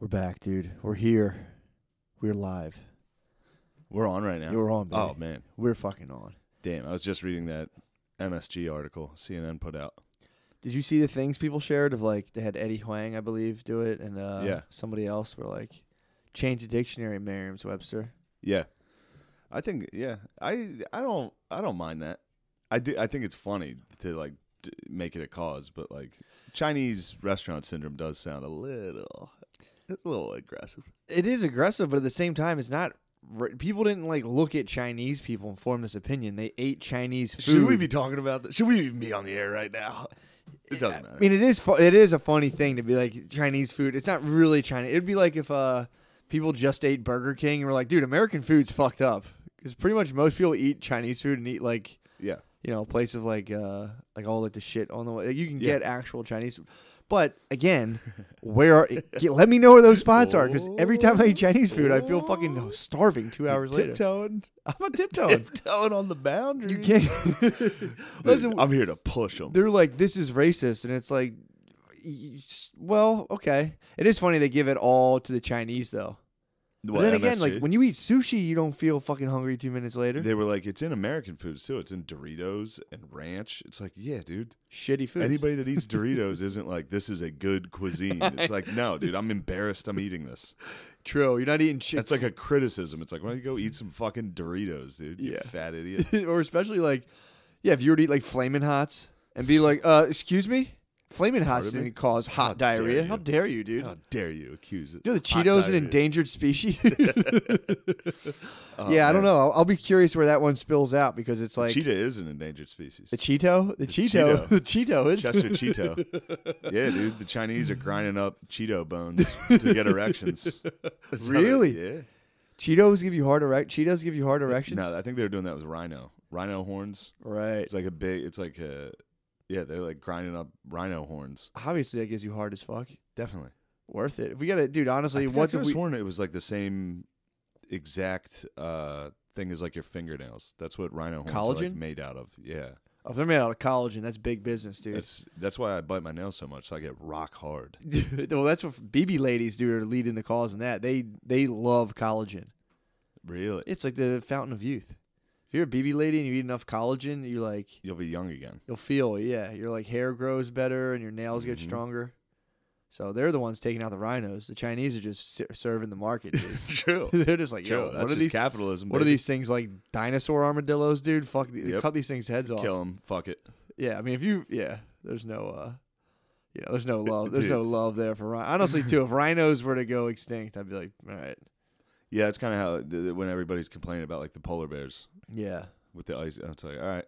We're back, dude. We're here. We're live. We're on right now. You're on, baby. oh man, We're fucking on. damn! I was just reading that MSG article CNN put out. Did you see the things people shared of like they had Eddie Huang, I believe, do it, and uh, Yeah. somebody else were like change the dictionary, Merriam-Webster. Yeah, I think yeah. I I don't I don't mind that. I do. I think it's funny to like make it a cause, but like Chinese restaurant syndrome does sound a little it's a little aggressive. It is aggressive, but at the same time, it's not. r- People didn't like look at Chinese people and form this opinion. They ate Chinese food. Should we be talking about this? Should we even be on the air right now? It doesn't matter. I mean, it is fu- it is a funny thing to be like Chinese food. It's not really Chinese. It'd be like if uh people just ate Burger King and were like, dude, American food's fucked up because pretty much most people eat Chinese food and eat like yeah, you know places like uh like all like the shit on the way. Like, you can Yeah. get actual Chinese food. But again, where are, get- let me know where those spots are because every time I eat Chinese food, I feel fucking starving two hours later. tiptoeing, I'm not tiptoeing. tiptoeing on the boundary. You can't. Listen, I'm here to push them. they're like, this is racist, and it's like, well, okay. It is funny they give it all to the Chinese though. But then again, like when you eat sushi, you don't feel fucking hungry two minutes later. They were like, it's in American foods too. It's in Doritos and ranch. It's like, yeah, dude. Shitty food. Anybody that eats Doritos isn't like, this is a good cuisine. It's like, no, dude, I'm embarrassed I'm eating this. True. You're not eating shit. That's like a criticism. It's like, why don't you go eat some fucking Doritos, dude? You Yeah. fat idiot. or especially like, yeah, if you were to eat like Flamin' Hots and be like, uh, excuse me, Flamin' Hots Pardon me? didn't cause hot How dare How dare you, dude? How dare you accuse it? you know the Hot Cheetos an diarrhea. endangered species. Oh, yeah, I don't know. I'll, I'll be curious where that one spills out because it's like Cheetah is an endangered species. the Cheeto, the, Cheeto, Cheeto. the Cheeto is Chester Cheeto. Yeah, dude. The Chinese are grinding up Cheeto bones to get erections. That's how they- Really? yeah. Cheetos give you hard erect. Cheetos give you hard erections. No, I think they were doing that with rhino. Rhino horns. right. It's like a big. It's like a. Yeah, they're like grinding up rhino horns. Obviously, that gives you hard as fuck. Definitely. Worth it. If we gotta, dude. Honestly, I what I the could've we, sworn it was like the same exact uh, thing as like your fingernails. That's what rhino horns are like Collagen? made out of. Yeah, oh, if they're made out of collagen, that's big business, dude. that's that's why I bite my nails so much. So I get rock hard. well, that's what BB ladies do are leading the cause in that. They they love collagen. Really, It's like the fountain of youth. If you're a BB lady and you eat enough collagen, you like you'll be young again. you'll feel yeah, your like hair grows better and your nails get Mhm. stronger. So they're the ones taking out the rhinos. The Chinese are just ser- serving the market. Dude. True. they're just like, yo, True. what That's are just these? capitalism. What are baby. these things like dinosaur armadillos, dude? Fuck, the, Yep. cut these things heads off. Kill them. Fuck it. Yeah, I mean, if you, yeah, there's no, uh, you know, there's no love, there's Dude. no love there for rhinos. Honestly, too, if rhinos were to go extinct, I'd be like, all right, Yeah, it's kind of how the- when everybody's complaining about like the polar bears yeah, with the ice. It's like, all right,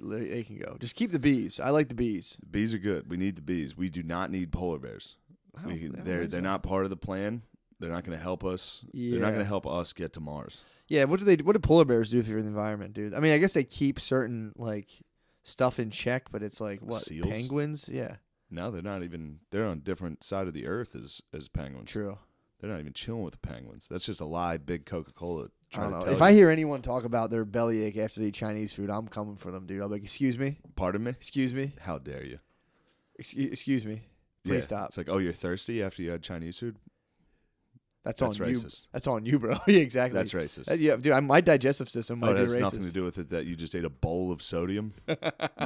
they can go. Just keep the bees. I like the bees. the bees are good. We need the bees. We do not need polar bears. I don't- We, I don't they're think they're not part of the plan. They're not going to help us. They're not Yeah. going to help us get to Mars. Yeah, what do they? What do polar bears do for the environment, dude? I mean, I guess they keep certain like stuff in check, but it's like what Seals? penguins? Yeah, No, they're not even. They're on different side of the earth as as penguins. true. They're not even chilling with the penguins. That's just a lie. Big Coca Cola trying don't to tell If you. I hear anyone talk about their bellyache after they eat Chinese food, I'm coming for them, dude. I'll be like, excuse me, Pardon me. excuse me, How dare you? excuse, excuse me. Please Yeah. stop. It's like, oh, you're thirsty after you had Chinese food. That's, That's on you. racist. That's on you, bro. yeah, exactly. That's racist. Uh, yeah, dude. I, my digestive system might oh, be it has racist. nothing to do with it that you just ate a bowl of sodium.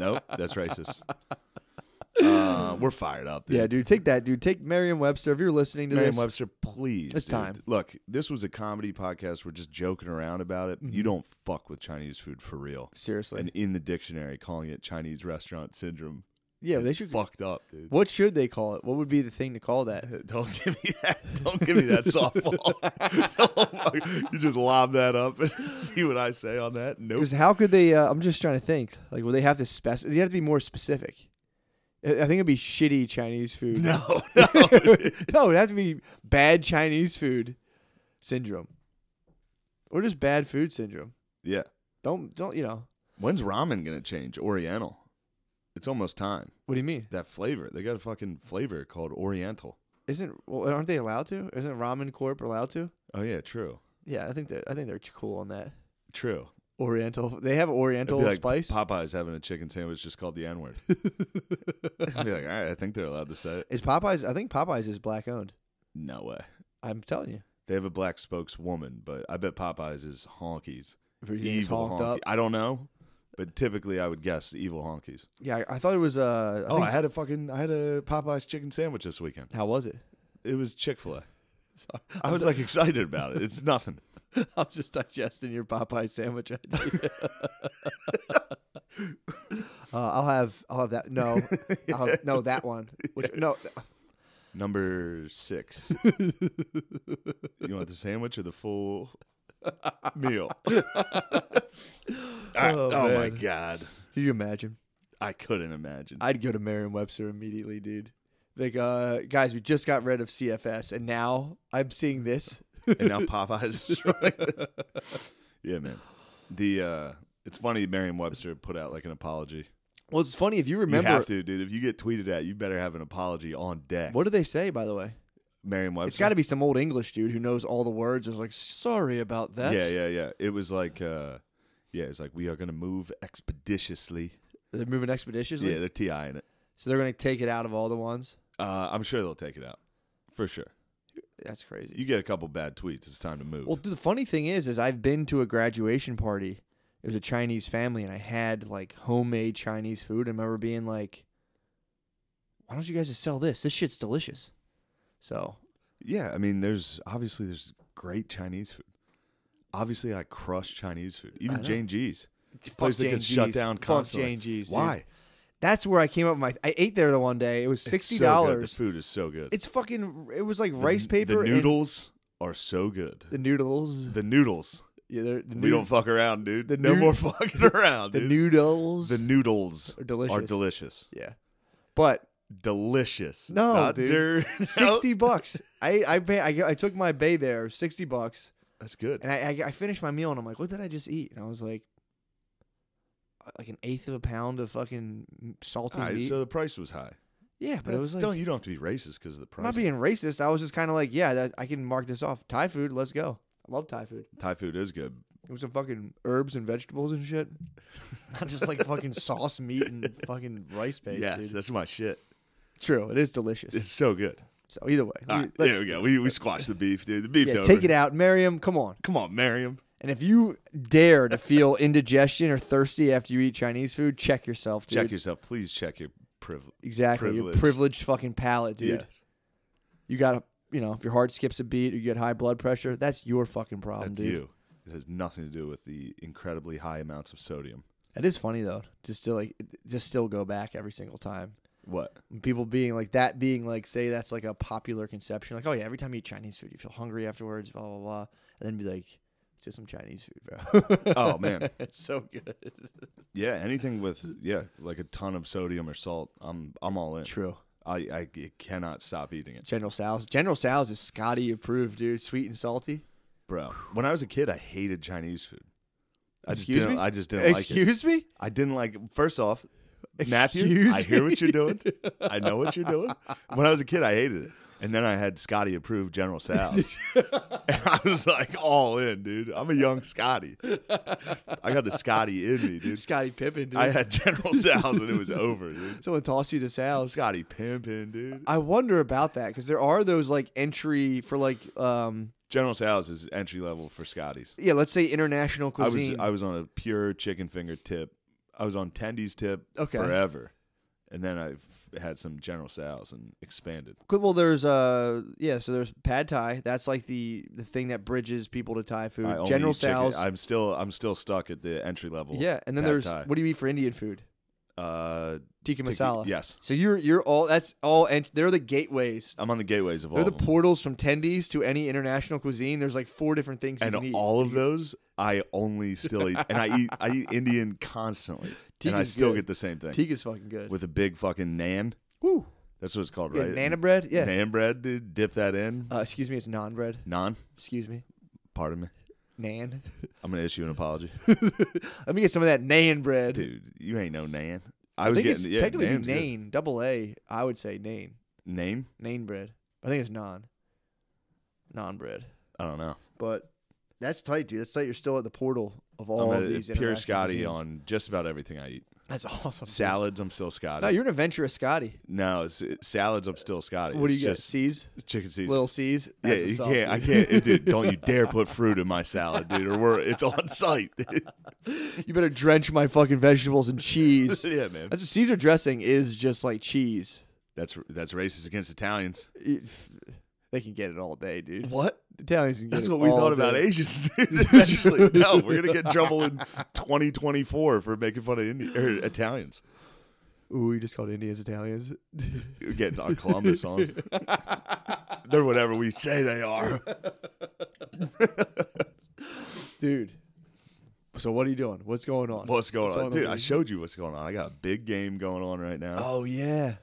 nope, that's racist. Uh, we're fired up. Dude. Yeah, dude. Take that, dude. Take Merriam-Webster. If you're listening to this, Merriam-Webster, please. It's dude. time. Look, this was a comedy podcast. We're just joking around about it. You Mhm. don't fuck with Chinese food for real. seriously. And in the dictionary, calling it Chinese restaurant syndrome. yeah, they should. fucked up, dude. What should they call it? What would be the thing to call that? Don't give me that. Don't give me that softball. You just lob that up and see what I say on that. Nope. Because how could they? Uh, I'm just trying to think. Like, will they have to spec? You have to be more specific. I think it'd be shitty Chinese food. No, no. no, it has to be bad Chinese food syndrome, or just bad food syndrome. yeah. Don't don't you know? When's ramen gonna change? Oriental. It's almost time. What do you mean? That flavor. They got a fucking flavor called Oriental. Isn't well, aren't they allowed to? Isn't Ramen Corp allowed to? Oh yeah, true. Yeah, I think that I think they're cool on that. True. Oriental. They have Oriental like spice. Popeyes having a chicken sandwich just called the N word. I'd be like, all right, I think they're allowed to say it. Is Popeyes? I think Popeyes is black owned. No way. I'm telling you. They have a black spokeswoman, but I bet Popeyes is honkies. Everything's Evil honked honky. up. I don't know, but typically I would guess evil honkies. Yeah, I, I thought it was. Uh, I oh, think- I had a fucking I had a Popeyes chicken sandwich this weekend. how was it? It was Chick Fil A. Sorry. I was like excited about it. It's nothing. I'm just digesting your Popeye sandwich idea. uh, I'll have I'll have that. No, I'll have, no that one. Which, no, Number six. you want the sandwich or the full meal? I- Oh, oh my god, can you imagine? I couldn't imagine. I'd go to Merriam-Webster immediately, dude. Like, uh, guys, we just got rid of CFS, and now I'm seeing this. And now Popeyes is running this. Yeah, man. The uh it's funny Merriam-Webster put out like an apology. Well, it's funny if you remember. you have to, dude. If you get tweeted at, you better have an apology on deck. What do they say, by the way? Merriam-Webster. It's got to be some old English dude who knows all the words. Is like, sorry about that. Yeah, yeah, yeah. It was like uh yeah, it's like we are gonna move expeditiously. They're moving expeditiously. Yeah, they're TI in it. So they're going to take it out of all the ones. Uh I'm sure they'll take it out. For sure. That's crazy. You get a couple bad tweets, it's time to move. Well, the funny thing is, is I've been to a graduation party. It was a Chinese family, and I had like homemade Chinese food. I remember being like, "Why don't you guys just sell this? This shit's delicious." So yeah, I mean there's obviously there's great Chinese food. Obviously I crush Chinese food. Even. Jane G's. fuck Place that gets shut down Fuck constantly. Jane G's. dude. That's where I came up with my. I ate there the one day. It was sixty dollars. The food is so good. It's fucking. It was like The- rice paper. The and noodles are so good. the noodles. The noodles. yeah, they're, the we don't fuck around, dude. the no nood- more fucking around, the dude. noodles. the noodles are delicious. are delicious. yeah, but Delicious. No, Not dude. dir- No. sixty bucks. I I pay, I I took my bay there. Sixty bucks. That's good. And I, I I finished my meal and I'm like, what did I just eat? And I was like, like an eighth of a pound of fucking salty All right, meat. so the price was high. yeah, but it was like, don't you don't have to be racist because of the I'm price. not being racist. I was just kind of like, yeah, that, I can mark this off. Thai food, let's go. I love Thai food. Thai food is good. It was some fucking herbs and vegetables and shit. Not just like fucking sauce meat and fucking rice base. yes, dude. that's my shit. true. It is delicious. It's so good. so either way, All we- right, let's- there we go. We we squashed the beef, dude. The beef's Yeah, over. take it out, Merriam. Come on. Come on, Merriam. And if you dare to feel indigestion or thirsty after you eat Chinese food, check yourself, dude. Check yourself. Please check your privilege. Exactly. Your privileged fucking palate, dude. Yes. You got to, you know, if your heart skips a beat or you get high blood pressure, that's your fucking problem, That's dude. you. It has nothing to do with the incredibly high amounts of sodium. It is funny though, to still like just still go back every single time. What? People being like that, being like, say that's like a popular conception, like, oh yeah, every time you eat Chinese food, you feel hungry afterwards, blah blah blah, and then be like, just some Chinese food, bro. Oh, man. it's so good. Yeah, anything with yeah, like a ton of sodium or salt, I'm I'm all in. True. I I cannot stop eating it, General Tso's. General Tso's is Scotty approved, dude. Sweet and salty. bro. When I was a kid, I hated Chinese food. I just didn't. me? I just didn't like it. Excuse me. I didn't like. First off, Matthew, Excuse I hear what you're doing. I know what you're doing. When I was a kid, I hated it, and then I had Scotty approve General Tso's, and I was like all in, dude. I'm a young Scotty. I got the Scotty in me, dude. Scottie Pippen, dude. I had General Tso's, and it was over, dude. Someone tossed you the Tso's. Scotty pimping, dude. I wonder about that because there are those like entry for like um General Tso's is entry level for Scotty's. yeah let's say international I was cuisine. I was on a pure chicken finger tip. I was on Tendy's tip Okay. forever, and then I've had some General Tso's and expanded. Good, well, there's uh yeah, so there's pad thai. That's like the the thing that bridges people to Thai food. I only General eat chicken. Tso's. I'm still I'm still stuck at the entry level. yeah, and then pad there's thai. what do you eat for Indian food? uh Tikka tiki- masala. Yes, So you're you're all that's all and they're the gateways. I'm on the gateways of all They're the of them. portals from tendies to any international cuisine. There's like four different things you and can eat. all of those I only still eat, and I eat I eat Indian constantly, and I still good. get the same thing Teague is fucking good. with a big fucking nan. Woo. That's what it's called, Yeah, right? nana bread. Yeah. Nan bread, dude. Dip that in. Uh, excuse me, it's non bread. Naan. Excuse me, Pardon me. nan. I'm gonna issue an apology, Let me get some of that nan bread. dude. You ain't no nan. I, I, was getting it's yeah, technically nan's good. double A. I would say nain, Name? nain bread. I think it's non, non bread. I don't know. But that's tight, dude. That's tight. You're still at the portal of all I'm of these pure Scotty cuisines. on just about everything I eat. That's awesome. Salads, I'm still Scotty. No, you're an adventurous Scotty. no, it's, it- salads, I'm still Scotty. What do It's you got? just C's, chicken Caesar. little C's. yeah, you can't. I can't, dude. Don't you dare put fruit in my salad, dude, or we're it's on site. You better drench my fucking vegetables in cheese. yeah, man. That's what Caesar dressing is. Just like cheese. That's that's racist against Italians. It- they can get it all day, dude. What? Italians can That's what we thought about. Asians, dude. Eventually, no, we're gonna get in trouble in 2024 for making fun of Indi- or Italians. Ooh, you just called Indians Italians. We're getting our Columbus on. They're whatever we say they are. dude. So what are you doing? What's going on? What's going What's on, on dude? I showed you what's going on. I got a big game going on right now. Oh yeah,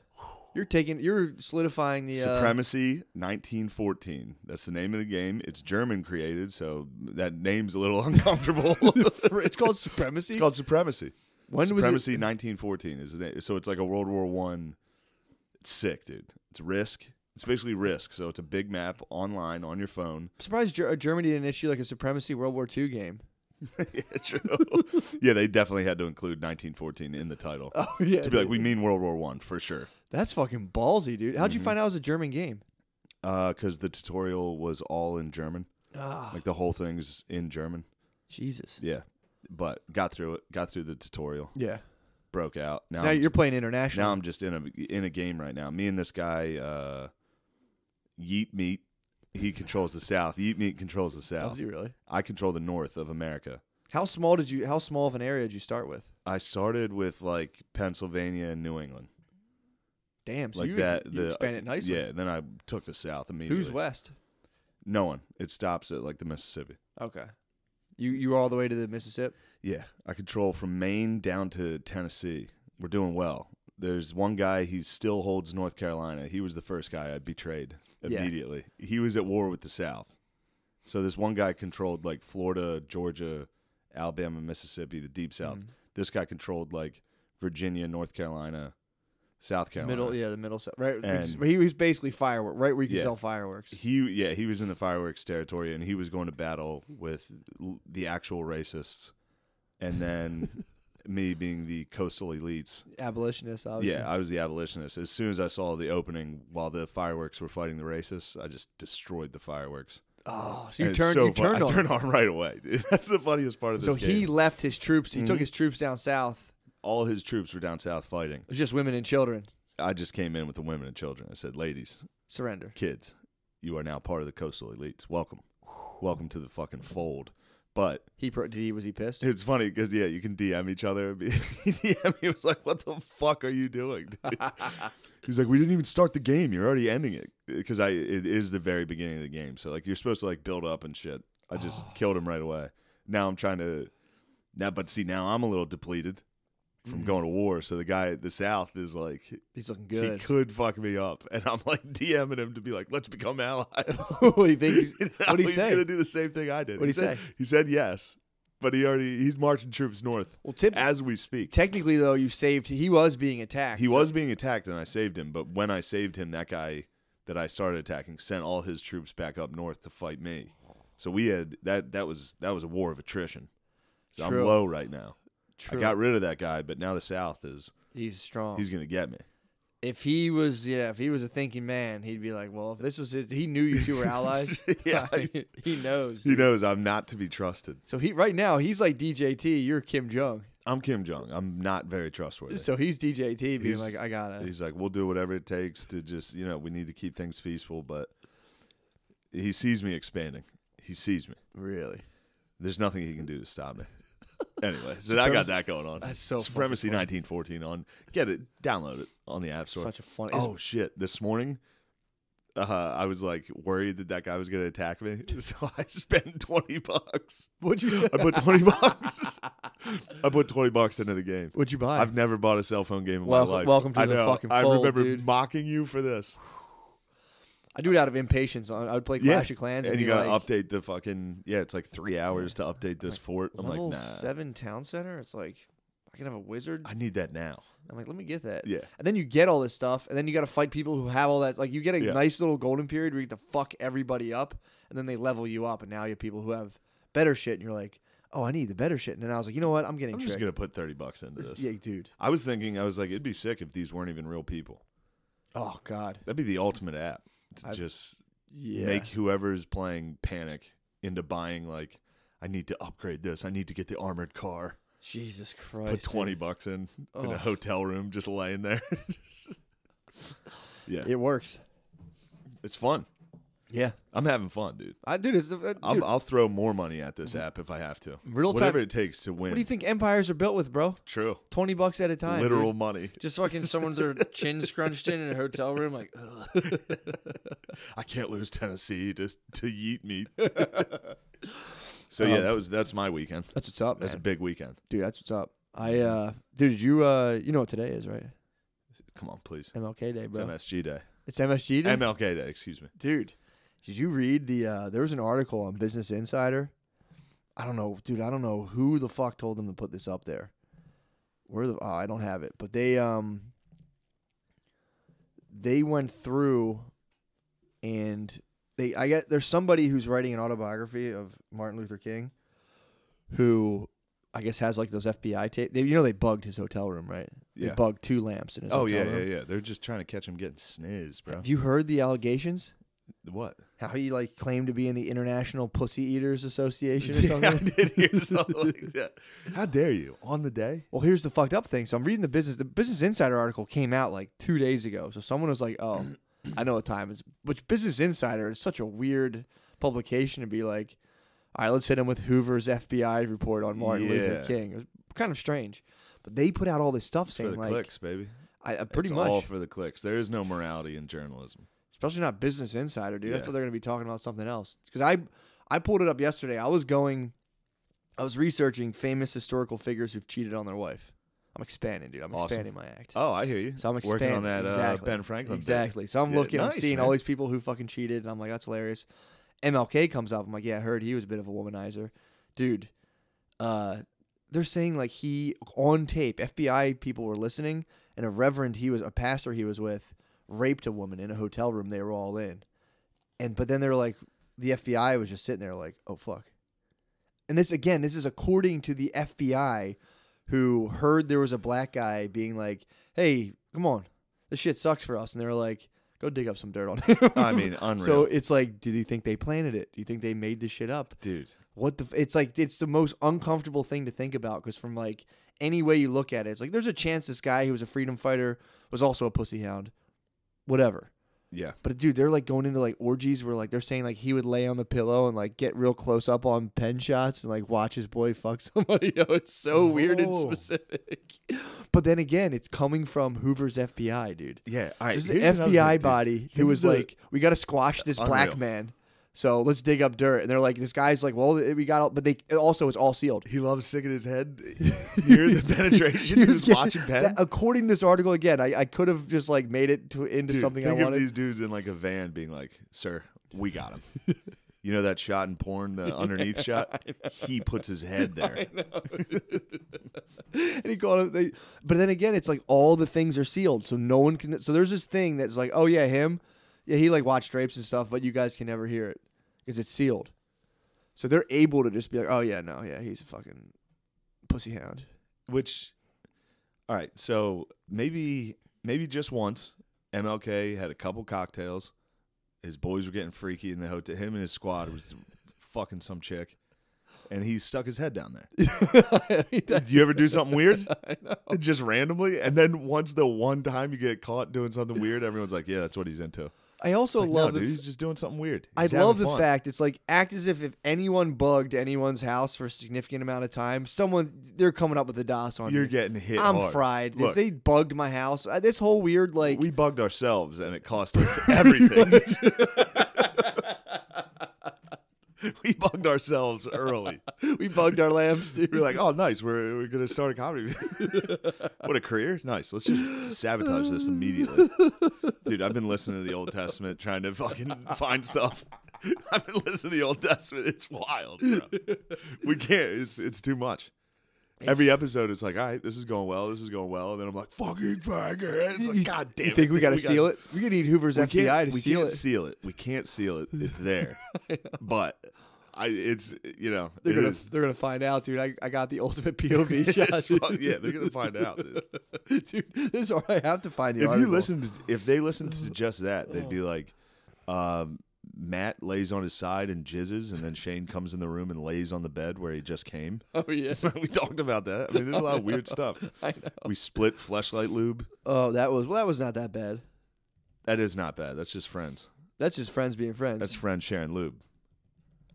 you're taking, you're solidifying the uh, Supremacy 1914. That's the name of the game. It's German created, so that name's a little uncomfortable. it's called supremacy. It's called Supremacy. when Supremacy was it? 1914 is the name. So it's like a World War One. It's sick, dude. It's Risk. It's basically Risk. So it's a big map online on your phone. I'm surprised Ger- Germany didn't issue like a supremacy World War II game. yeah, true. yeah, they definitely had to include 1914 in the title Oh yeah, to be like, we mean World War One for sure. That's fucking ballsy, dude. How'd you Mhm. find out it was a German game? Because the tutorial was all in German. Ah, Like the whole thing's in German. Jesus. Yeah, but got through it. Got through the tutorial. Yeah. Broke out. Now, So now I'm you're playing international. Now I'm just in a in a game right now. Me and this guy, uh, Yeet Meat, he controls the South. Yeet Meat controls the South. Does he really? I control the North of America. How small did you? How small of an area did you start with? I started with like Pennsylvania and New England, Damn. So like you, that. you the expanded nicely. Yeah. Then I took the South immediately. Who's west? No one. It stops at like the Mississippi. Okay. You you were all the way to the Mississippi. Yeah, I control from Maine down to Tennessee. We're doing well. There's one guy he still holds North Carolina. He was the first guy I betrayed Yeah. immediately. He was at war with the South. So this one guy controlled like Florida, Georgia, Alabama, Mississippi, the deep South. Mhm. This guy controlled like Virginia, North Carolina, South Carolina. Middle, yeah, the middle. Right. And- he was basically firework. Right where you can Yeah. sell fireworks. He yeah, he was in the fireworks territory and he was going to battle with the actual racists and then me being the coastal elites Abolitionist, obviously. Yeah, I was the abolitionist. As soon as I saw the opening while the fireworks were fighting the racists, I just destroyed the fireworks. Oh, so you And turned. so you fun- turned I on. turned on right away. That's the funniest part of this. So this he left his troops. He took Mhm. his troops down south. All his troops were down south fighting. It was just women and children. I just came in with the women and children. I said, "Ladies, Surrender. kids, you are now part of the coastal elites. Welcome, welcome to the fucking fold." But He pro- did he was he pissed? it's funny because yeah, you can DM each other. he DM me was like, "What the fuck are you doing?" dude?" He's like, "We didn't even start the game. You're already ending it." Because I it is the very beginning of the game. So like you're supposed to like build up and shit. I just killed him right away. Now I'm trying to now, but see now I'm a little depleted from Mhm. going to war. So the guy at the south is like, He's looking good. he could fuck me up, and I'm like DMing him to be like, "Let's become allies." what do you think? he's- You What'd he's gonna do the same thing I did. What do he said, say? He said yes, but he already he's marching troops north Well, tip, as we speak. technically though, you saved. He was being attacked. He so- was being attacked and I saved him, but when I saved him, that guy that I started attacking sent all his troops back up north to fight me. So we had that that was that was a war of attrition. So I'm low right now. True. I got rid of that guy, but now the South is He's strong. he's gonna get me. if he was, yeah, if he was a thinking man, he'd be like, well, if this was his, he knew you two were allies. yeah, he knows. he dude. knows I'm not to be trusted. So he right now he's like DJT. You're Kim Jong. I'm Kim Jong. I'm not very trustworthy. So he's DJT being He's- like, I gotta. He's like, we'll do whatever it takes to just, you know, we need to keep things peaceful. But he sees me expanding. He sees me. Really? There's nothing he can do to stop me. Anyway, so I got that going on. That's so Supremacy funny. 1914 on. Get it, download it on the App Store. Such a fun. oh shit! This morning, uh, I was like worried that that guy was going to attack me, so I spent 20 bucks. what'd you? I put 20 bucks. I put 20 bucks into the game. What'd you buy? I've never bought a cell phone game in Welcome- my life. welcome to I the know. fucking I fold, remember dude. mocking you for this. I do it out of impatience. I I would play Clash of Clans and and, you gotta like, update the fucking yeah. It's like three hours to update this fort. I'm like, nah, seven town center. It's like I can have a wizard. I need that now. I'm like, let me get that. Yeah, And then you get all this stuff, and then you got to fight people who have all that. Like you get a Yeah. nice little golden period where you get to fuck everybody up, and then they level you up, and now you have people who have better shit, and you're like, oh, I need the better shit. And then I was like, you know what? I'm getting I'm tricked. just gonna put thirty bucks into this. Yeah, dude. I was thinking, I was like, it'd be sick if these weren't even real people. Oh God. That'd be the ultimate app to I've- just Yeah. make whoever's playing panic into buying like, I need to upgrade this. I need to get the armored car. Jesus Christ. Put dude. twenty bucks in in Oh. a hotel room, just laying there. yeah, It works. it's fun. Yeah. I'm having fun, dude. I dude, it's uh, I'll, I'll throw more money at this app if I have to. Real Whatever time- it takes to win. What do you think empires are built with, bro? True. Twenty bucks at a time. dude. Literal money. Just fucking someone's their chin scrunched in in a hotel room, like. Ugh. I can't lose Tennessee to to yeet me. so yeah, Um, that was that's my weekend. That's what's up, That's a man. big weekend. Dude, that's what's up. I uh, dude, did you uh, you know what today is, right? Come on, please. MLK Day, It's bro. MSG Day. It's MSG Day, MLK Day. Excuse me. dude. Did you read the? uh There was an article on Business Insider. I don't know, dude. I don't know who the fuck told them to put this up there. Where the? Oh, I don't have it, but they um. They went through, and they I get there's somebody who's writing an autobiography of Martin Luther King, who I guess has like those FBI tape. They, you know they bugged his hotel room, right? They Yeah. bugged two lamps in his Oh hotel yeah, room. yeah, yeah. They're just trying to catch him getting sniz, bro. Have you heard the allegations? What? How he like claimed to be in the International Pussy Eaters Association or Yeah, I something? did hear something like that. How dare you on the day? Well, here's the fucked up thing. So I'm reading the business. The Business Insider article came out like two days ago. So someone was like, "Oh, I know what time it's." Which Business Insider is such a weird publication to be like, "All right, let's hit him with Hoover's FBI report on Martin Luther King." It was kind of strange, but they put out all this stuff For saying the like, clicks, baby. I, uh, pretty It's much, all for the clicks. There is no morality in journalism. Especially not Business Insider, dude. I thought they're gonna be talking about something else because I I pulled it up yesterday. I was going, I was researching famous historical figures who've cheated on their wife. I'm expanding, dude. I'm Awesome. expanding my act. Oh, I hear you. So I'm working expanding on that exactly. uh, Ben Franklin. Exactly. So I'm Yeah, looking, I'm seeing man. all these people who fucking cheated, and I'm like, that's hilarious. MLK comes up. I'm like, yeah, I heard he was a bit of a womanizer, dude. Uh, they're saying like he on tape. FBI people were listening, and a reverend he was a pastor he was with raped a woman in a hotel room. They were all in, and but then they were like, the FBI was just sitting there like, oh fuck. And this again, this is according to the FBI, who heard there was a black guy being like, "Hey, come on, this shit sucks for us," and they were like, "Go dig up some dirt on him." I mean, unreal. so it's like, do you think they planted it? Do you think they made this shit up? dude. What the? f- It's like it's the most uncomfortable thing to think about because from like any way you look at it, it's like there's a chance this guy who was a freedom fighter was also a pussy hound, whatever. Yeah. But dude, they're like going into like orgies where like they're saying like he would lay on the pillow and like get real close up on pen shots and like watch his boy fuck somebody. Yo, it's so weird and Whoa. specific. But then again, it's coming from Hoover's FBI, dude. Yeah. All right. This is here's the another FBI thing, dude. body who Here's was the- like, "We got to squash this black Unreal. man." So let's dig up dirt, and they're like, "This guy's like, well, we got," all, but they also it's all sealed. He loves sticking his head near the penetration. He was watching Penn. that- according to this article, again, I, I could have just like made it to into Dude, something I think of these dudes in like a van being like, "Sir, we got him." you know that shot in porn, the underneath shot. He puts his head there. and he called it. They, but then again, it's like all the things are sealed, so no one can. So there's this thing that's like, oh yeah, him, yeah, he like watched drapes and stuff, but you guys can never hear it because it's sealed. So they're able to just be like, oh yeah, no, yeah, he's a fucking pussy hound. Which, all right, so maybe maybe just once, MLK had a couple cocktails. His boys were getting freaky in the hotel. Him and his squad was fucking some chick, and he stuck his head down there. I mean, Did you ever do something weird? Just randomly, and then once the one time you get caught doing something weird, everyone's like, "Yeah, that's what he's into." I also like, love no, dude, he's just doing something weird. I love the fun. fact it's like act as if if anyone bugged anyone's house for a significant amount of time, someone they're coming up with a DOS on you're me. getting hit. I'm hard. fried. Look, if they bugged my house, uh, this whole weird like we bugged ourselves, and it cost us everything. we bugged ourselves early. we bugged our lamps, dude. We're like, "Oh, nice. We're we're gonna start a comedy. what a career! Nice. Let's just sabotage this immediately, dude. I've been listening to the Old Testament, trying to fucking find stuff. I've been listening to the Old Testament. It's wild. Bro. We can't. It's it's too much. Every episode, it's like, all right, this is going well. This is going well, and then I'm like, fucking faggot. It's like, God damn you it. think we got to gotta- seal it? We need Hoover's we FBI to we seal can't it. seal it. We can't seal it. It's there. but I it's you know They're gonna is- they're gonna find out, dude. I, I got the ultimate POV shot. Yeah, they're gonna find out. Dude. dude. This is why I have to find If you article. listen to if they listened to just that, they'd be like, um, Matt lays on his side and jizzes, and then Shane comes in the room and lays on the bed where he just came. oh yeah, we talked about that. I mean, there's a lot of weird stuff. I know. We split fleshlight lube. Oh, that was well, that was not that bad. That is not bad. That's just friends. That's just friends being friends. That's friends sharing lube.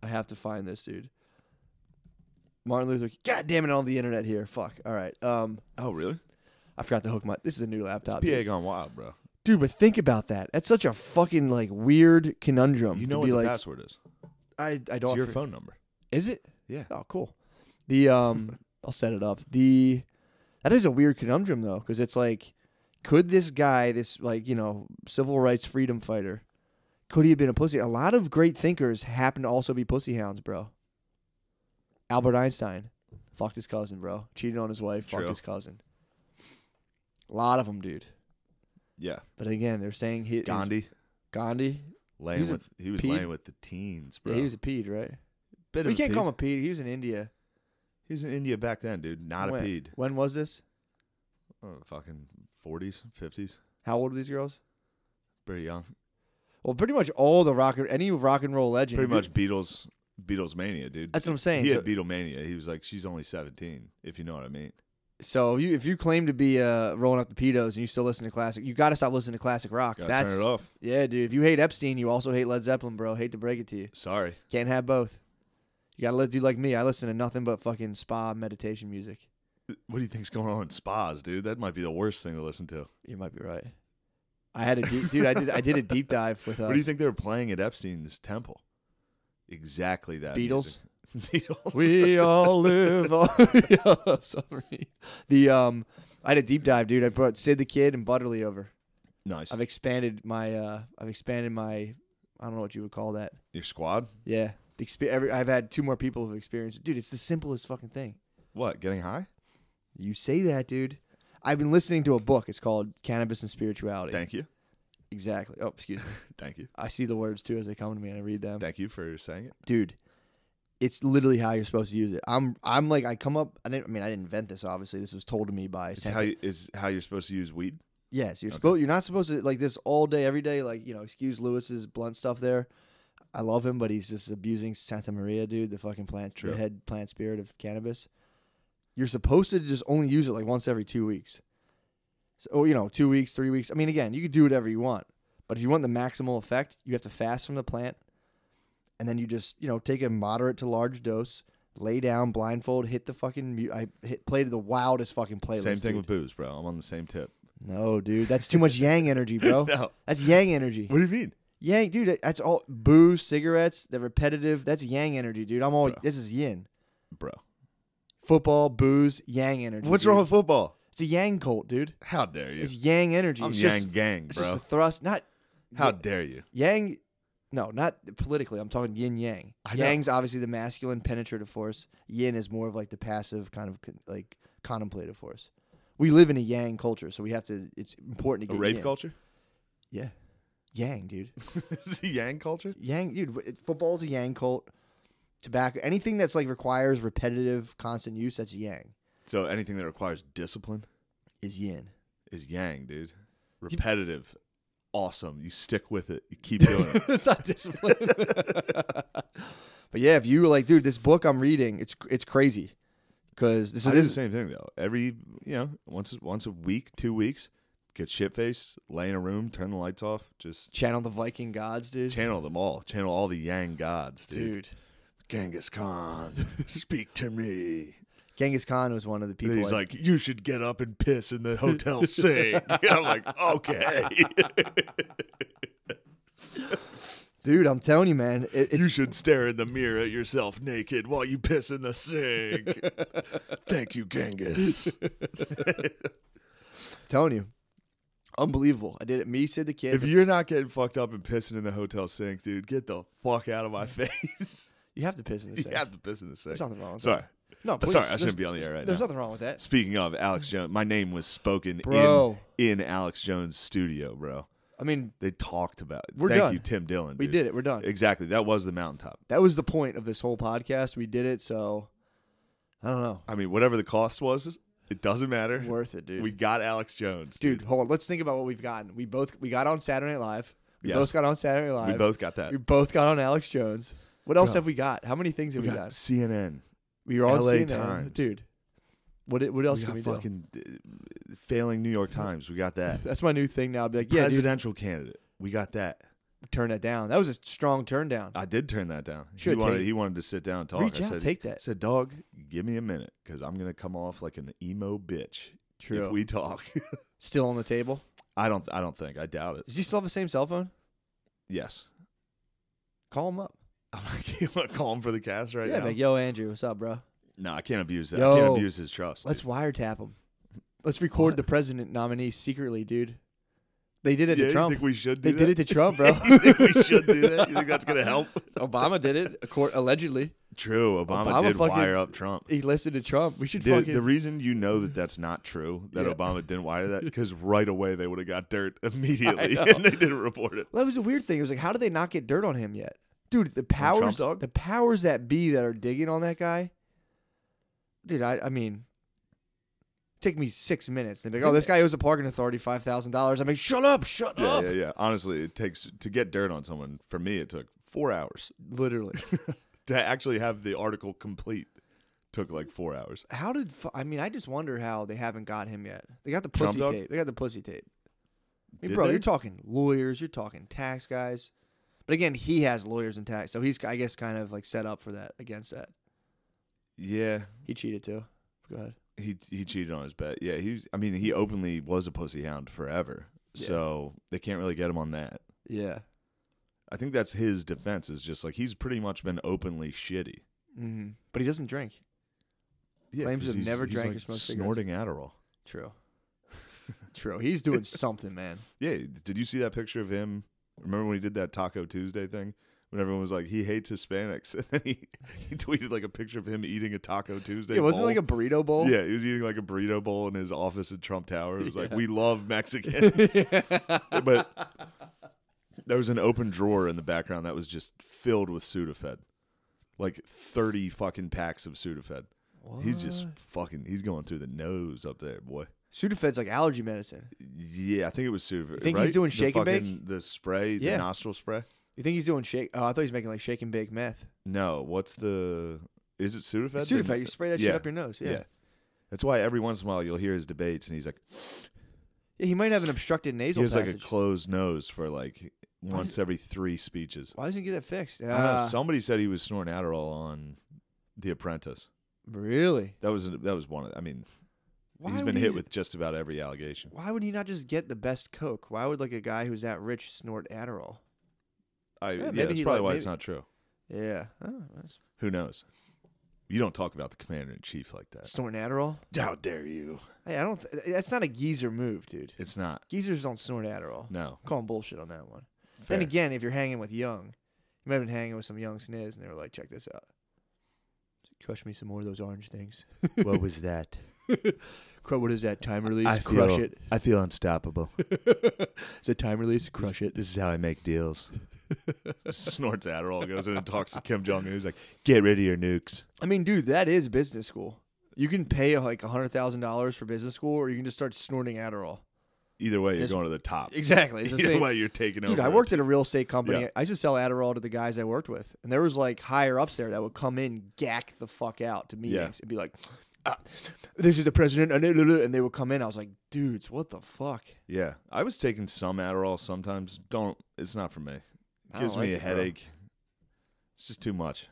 I have to find this, dude. Martin Luther. God damn it! On the internet here. Fuck. All right. Um, Oh, really? I forgot to hook my. This is a new laptop, PA dude. gone wild, bro. Dude. But think about that. That's such a fucking like weird conundrum. You know what be the like, password is? I I don't. your for- phone number. Is it? Yeah. Oh, cool. The um, I'll set it up. The that is a weird conundrum though, because it's like, could this guy, this like you know civil rights freedom fighter, could he have been a pussy? A lot of great thinkers happen to also be pussy hounds, bro. Albert Einstein fucked his cousin, bro. Cheated on his wife, fucked his cousin. A lot of them, dude. Yeah. But again, they're saying he, Gandhi Gandhi. laying was with he was pede? laying with the teens, bro. Yeah, he was a peed, right? Bit We can't call him a peed. He was in India. He was in India back then, dude. Not when, a peed. When was this? Oh, fucking forties, fifties. How old are these girls? Pretty young. Well, pretty much all the rock, any rock and roll legend. Pretty much Beatles Beatles mania, dude. That's what I'm saying. He So, had Beatlemania. He was like, she's only seventeen, if you know what I mean. So you, if you claim to be uh, rolling up the pedos and you still listen to classic, you got to stop listening to classic rock. Gotta That's turn it off. yeah, dude. If you hate Epstein, you also hate Led Zeppelin, bro. Hate to break it to you, Sorry. can't have both. You gotta let do like me. I listen to nothing but fucking spa meditation music. What do you think's going on in spas, dude? That might be the worst thing to listen to. You might be right. I had a deep, dude. I did. I did a deep dive with us. What do you think they were playing at Epstein's temple? Exactly that. Beatles? music. Beatles. We all live on. Sorry. The um, I had a deep dive, dude. I brought Sid the Kid and Butterly over. nice. I've expanded my uh, I've expanded my I don't know what you would call that. Your squad? Yeah, the expe- every, I've had two more people who've experienced it, dude. It's the simplest fucking thing. What? Getting high? You say that, dude. I've been listening to a book. It's called Cannabis and Spirituality. Thank you. exactly. Oh, excuse me. Thank you. I see the words too as they come to me and I read them. Thank you for saying it. dude it's literally how you're supposed to use it i'm i'm like i come up i didn't i mean i didn't invent this obviously this was told to me by It's how you, is how you're supposed to use weed. yes you're Okay. supposed you're not supposed to like this all day every day like you know excuse lewis's blunt stuff there i love him but he's just abusing santa maria dude the fucking plant True. the head plant spirit of cannabis you're supposed to just only use it like once every two weeks so oh, you know two weeks three weeks i mean again you could do whatever you want but if you want the maximal effect you have to fast from the plant and then you just you know take a moderate to large dose, lay down, blindfold, hit the fucking. Mu- I hit played the wildest fucking playlist. same thing dude. with booze, bro. I'm on the same tip. no, dude, that's too much yang energy, bro. no. That's yang energy. What do you mean? Yang, dude, that's all booze, cigarettes, the repetitive. That's yang energy, dude. I'm all. Bro. This is yin. Bro. Football, booze, yang energy. What's dude. wrong with football? It's a yang cult, dude. How dare you? It's yang energy. I'm it's Yang just, Gang, It's just a thrust, not How dare you? Yang, no, not politically. I'm talking yin yang. Yang's obviously the masculine penetrative force. Yin is more of like the passive kind of con- like contemplative force. We live in a yang culture, so we have to. It's important to A get rape yin. culture? Yeah, yang, dude. Is it Yang culture? Yang, dude. w- it- Football's a yang cult. Tobacco, anything that's like requires repetitive, constant use, that's yang. So anything that requires discipline Is yin. is Yang, dude. Repetitive. Awesome. You stick with it. You keep doing it. it's not discipline. but yeah, if you like, dude, this book I'm reading, it's it's crazy because this I is do the same thing though. Every you know, once once a week, two weeks, get shit faced, lay in a room, turn the lights off, just channel the Viking gods, dude. channel them all. Channel all the Yang gods, dude. dude. Genghis Khan, speak to me. Genghis Khan was one of the And people. he's I- like, you should get up and piss in the hotel sink. I'm like, okay. dude, I'm telling you, man, it, you should stare in the mirror at yourself naked while you piss in the sink. Thank you, Genghis. telling you, unbelievable. I did it. Me, Sid the Kid. If you're not getting fucked up and pissing in the hotel sink, dude, get the fuck out of my face. you have to piss in the sink. you have to piss in the sink. There's nothing wrong with Sorry. that. No, please. Sorry, I shouldn't be on the air right There's now. There's nothing wrong with that, Speaking of Alex Jones, my name was spoken bro. in in Alex Jones' studio, bro. I mean, They talked about it. We're Thank done. you, Tim Dillon. we dude. did it. We're done. Exactly. That was the mountaintop. That was the point of this whole podcast. We did it, so I don't know. I mean, whatever the cost was, it doesn't matter. Worth it, dude. We got Alex Jones, dude, hold on. Let's think about what we've gotten. We both we got on Saturday Night Live. We Yes. both got on Saturday Night Live. We both got that. We both got on Alex Jones. What else Bro. have we got? How many things have We we, got got? CNN. We were on LA CNN, Times. dude. What what else we can we do? fucking uh, failing New York Times. We got that. That's my new thing now. I'll be like, yeah, dude, Presidential candidate. We got that. turn that down. That was a strong turn down. I did turn that down. He Should've wanted, taken- he wanted to sit down and talk. Reach I out, said, take I that. said, dog, give me a minute because I'm gonna come off like an emo bitch True. if we talk. Still on the table. I don't. I don't think. I doubt it. Does he still have the same cell phone? Yes. Call him up. I'm you to call him for the cast right yeah, now? like, yo, Andrew, what's up, bro? no, I can't abuse that. I Yo, can't abuse his trust. Let's dude. wiretap him. Let's record the president nominee secretly, dude. They did it yeah, to you Trump. think we should do They that? did it to Trump, bro. you think we should do that? You think that's gonna help? Obama did it, accord- allegedly. True. Obama, Obama did fucking- wire up Trump. He listened to Trump. We should The, fucking. the reason you know that that's not true, that Yeah. Obama didn't wire that, because right away they would have got dirt immediately, know. and they didn't report it. Well, that was a weird thing. It was like, how did they not get dirt on him yet, dude? The powers, Trump, dog? the powers that be that are digging on that guy, dude. I, I mean, take me six minutes. They'd be like, oh, this guy owes a parking authority five thousand dollars. I'm like, shut up, shut Yeah, up. yeah, yeah. Yeah. Honestly, it takes to get dirt on someone. For me, it took four hours Literally. to actually have the article complete. Took like four hours. how did fu- I mean? I just wonder how they haven't got him yet. They got the Trump pussy dog? tape. They got the pussy tape. I mean, Did bro, they? you're talking lawyers. You're talking tax guys. But again, he has lawyers and tax, so he's I guess kind of like set up for that against that. Yeah, He cheated too. Go ahead. he he cheated on his bet. Yeah, he. Was, I mean, he openly was a pussy hound forever. Yeah. So they can't really get him on that. Yeah. I think that's his defense. Is just like he's pretty much been openly shitty. hmm But he doesn't drink. Yeah, Claims to have never he's, drank or like smoked cigarettes. snorting Adderall. True. True. He's doing something, man. Yeah, did you see that picture of him? Remember when he did that Taco Tuesday thing? When everyone was like, he hates Hispanics, and then he, he tweeted like a picture of him eating a Taco Tuesday. Yeah, wasn't it like a burrito bowl? Yeah, he was eating like a burrito bowl in his office at Trump Tower. It was like, we love Mexicans. but there was an open drawer in the background that was just filled with Sudafed. Like 30 fucking packs of Sudafed. He's just fucking, he's going through the nose up there, boy. Sudafed's like allergy medicine. Yeah, I think it was Sudafed. You think he's right? doing The shake and bake? The spray, Yeah. the nostril spray? You think he's doing shake? Oh, I thought he's making like shake and bake meth. No, what's the, is it Sudafed? It's The- Sudafed. You spray that yeah. shit up your nose. Yeah. yeah. That's why every once in a while you'll hear his debates and he's like, Yeah, he might have an obstructed he nasal has like passage. a closed nose for like once every three speeches. Why doesn't he get that fixed? I don't know. Ah, Somebody said he was snorting Adderall on The Apprentice. really? That was that was one of. I mean, Why he's been hit with just about every allegation. Why would he not just get the best Coke? Why would like a guy who's that rich snort Adderall? I Yeah, yeah, maybe that's he, probably like, why maybe- it's not true. Yeah. Oh, that's Who knows? You don't talk about the commander in chief like that. snorting Adderall. How dare you? Hey, I don't. Th- that's not a geezer move, dude. It's not. Geezers don't snort Adderall. No. I'm calling bullshit on that one. Fair. Then again, if you're hanging with young, you might have been hanging with some young sniz, and they were like, "Check this out, crush me some more of those orange things." what was that? Cru- What is that? Time release? I crush feel- it. I feel unstoppable. it's a time release? Crush it. This is how I make deals. Snorts Adderall, goes in and talks to Kim Jong Un. He's like, "Get rid of your nukes." I mean, dude, that is business school. You can pay like a hundred thousand dollars for business school, or you can just start snorting Adderall. Either way, you're going to the top. Exactly. It's the Either same. way, you're taking over. Dude, I worked at a real estate company. Yeah. I used to sell Adderall to the guys I worked with, and there was like higher ups there that would come in, gack the fuck out to meetings, and be like, ah, "This is the president," and they would come in. I was like, "Dudes, what the fuck?" Yeah, I was taking some Adderall sometimes. Don't. It's not for me. It gives don't me a it, bro. headache. It's just too much.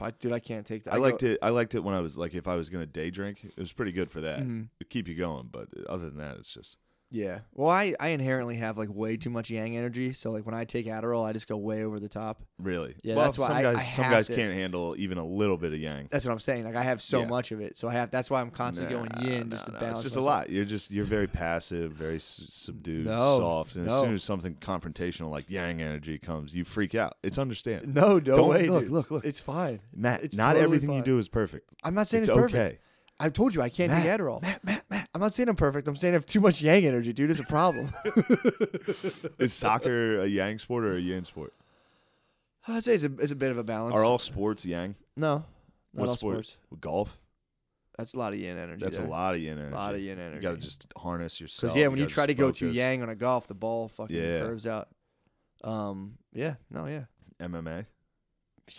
I, dude, I can't take that. I, go- liked it. I liked it when I was like, if I was gonna day drink, it was pretty good for that. Mhm. It keep you going, but other than that, it's just Yeah. Well, I, I inherently have like way too much yang energy, so like when I take Adderall, I just go way over the top. really. Yeah, well, that's why some I- guys I some have to- can't handle even a little bit of yang. That's what I'm saying. Like I have so Yeah. much of it, so I have. That's why I'm constantly Nah, going yin just to nah, balance. It's just myself. a lot. You're just you're very passive, very s- subdued, No, soft, and as soon as something confrontational like yang energy comes, you freak out. It's understandable. No, no Don't- way. look, dude. look, look. It's fine. Matt, It's not totally everything you do is perfect. I'm not saying It's it's, perfect. okay. I've told you I can't Matt, take Adderall. Matt, Matt. I'm not saying I'm perfect. I'm saying I have too much yang energy, dude. It's a problem. Is soccer a yang sport or a yin sport? I'd say it's a, it's a bit of a balance. Are all sports yang? no, not What all sport? sports. Golf. That's a lot of yin energy. That's a lot of yin energy. A lot of yin energy. You got to just harness yourself. Because yeah, when you gotta try to just go too yang on a golf, the ball fucking Yeah. curves out. Um, yeah, no, yeah, MMA.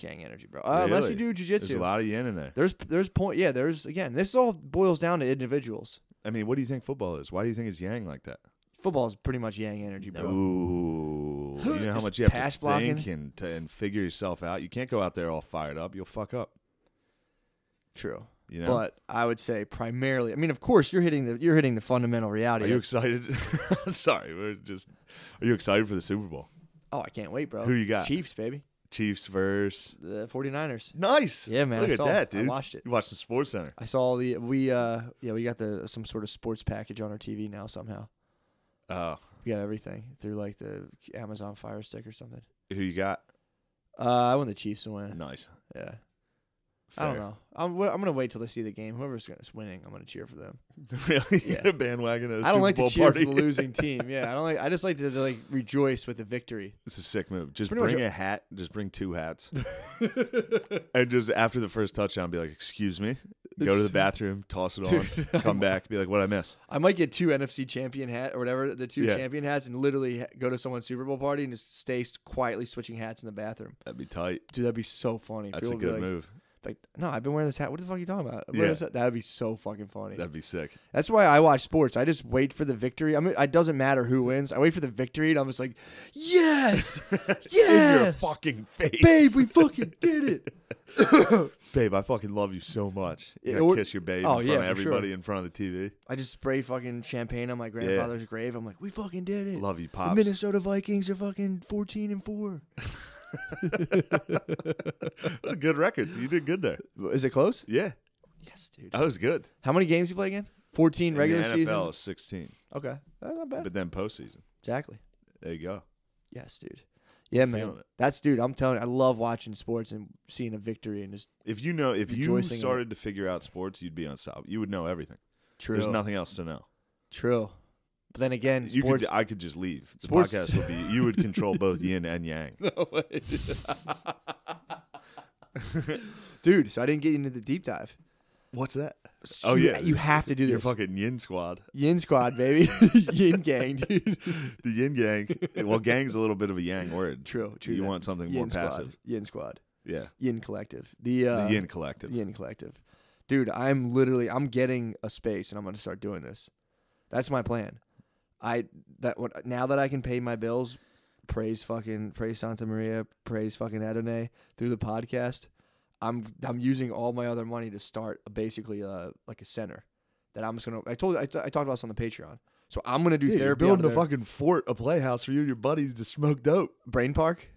yang energy, bro. Uh, Unless you Really? do There's jujitsu. a lot of yin in there. There's there's point. Yeah, there's again. This all boils down to individuals. I mean, what do you think football is? Why do you think it's yang like that? Football is pretty much yang energy, bro. Ooh, you know how much you have pass to blocking. think and to, and figure yourself out. You can't go out there all fired up. You'll fuck up. True. You know. But I would say primarily. I mean, of course, you're hitting the you're hitting the fundamental reality. are you excited? Sorry, we're just. Are you excited for the Super Bowl? oh, I can't wait, bro. Who you got? Chiefs, baby. Chiefs versus. The 49ers. Nice. Yeah, man. Look I at saw that, it. I dude. watched it. You watched the Sports Center. I saw all the we uh yeah we got the some sort of sports package on our TV now somehow. Oh, We got everything through like the Amazon Fire Stick or something. who you got? Uh, I want the Chiefs to win. Nice. Yeah. I don't know. I'm I'm gonna wait till I see the game. Whoever's gonna- winning, I'm gonna cheer for them. really? Yeah. a bandwagon at a I don't Super like Bowl to cheer party. for the losing team. Yeah, I don't like. I just like to, to, like rejoice with the victory. It's a sick move. Just much bring a hat. Just bring two hats. and just after the first touchdown, be like, "Excuse me." Go to the bathroom, toss it on, Dude, come back, be like, "What I miss?" I might get two NFC champion hat or whatever the two Yeah. champion hats, and literally go to someone's Super Bowl party and just stay quietly switching hats in the bathroom. That'd be tight. Dude, that'd be so funny. That's a People be good like, move. Like, no, I've been wearing this hat. What the fuck are you talking about? Yeah. That'd be so fucking funny. That'd be sick. That's why I watch sports. I just wait for the victory. I mean, it doesn't matter who wins. I wait for the victory, and I'm just like, yes, In your yes, fucking face, babe, we fucking did it. babe. I fucking love you so much. You Yeah, or- kiss your babe Oh, in yeah, front of for sure. everybody in front of the TV. I just spray fucking champagne on my grandfather's grave. I'm like, we fucking did it. Love you, the pops. Minnesota Vikings are fucking 14 and four. That's a good record. You did good there. Is it close? Yeah, Yes, dude. that was good. How many games you play again? 14 regular In the NFL season. is 16, Okay, that's not bad. but then postseason. exactly. There you go. Yes, dude. Yeah, man. Feeling it. That's dude. I'm telling you, I love watching sports and seeing a victory and just If you know, if you Rejoicing in it. started to figure out sports, you'd be unstoppable. You would know everything. true. There's nothing else to know. True. But then again, You sports. could, I could just leave. The Sports- podcast would be. You would control both yin and yang. no way. dude, so I didn't get into the deep dive. What's that? Oh, You- yeah. you have to do this. Your fucking yin squad, Yin squad, baby. Yin gang, dude. the yin gang. well, gang's a little bit of a yang word. True, true. You that. want something Yin more squad. passive. Yin squad. Yeah, Yin collective. The uh, the yin collective. Yin collective. Dude, I'm literally I'm getting a space and I'm gonna start doing this. That's my plan. I that what now that I can pay my bills, praise fucking praise Santa Maria, praise fucking Adonai through the podcast. I'm I'm using all my other money to start a, basically uh like a center that I'm just gonna. I told I, t- I talked about this on the Patreon. So I'm gonna do Dude, you're building a fucking fort, a playhouse for you and your buddies to smoke dope. brain park.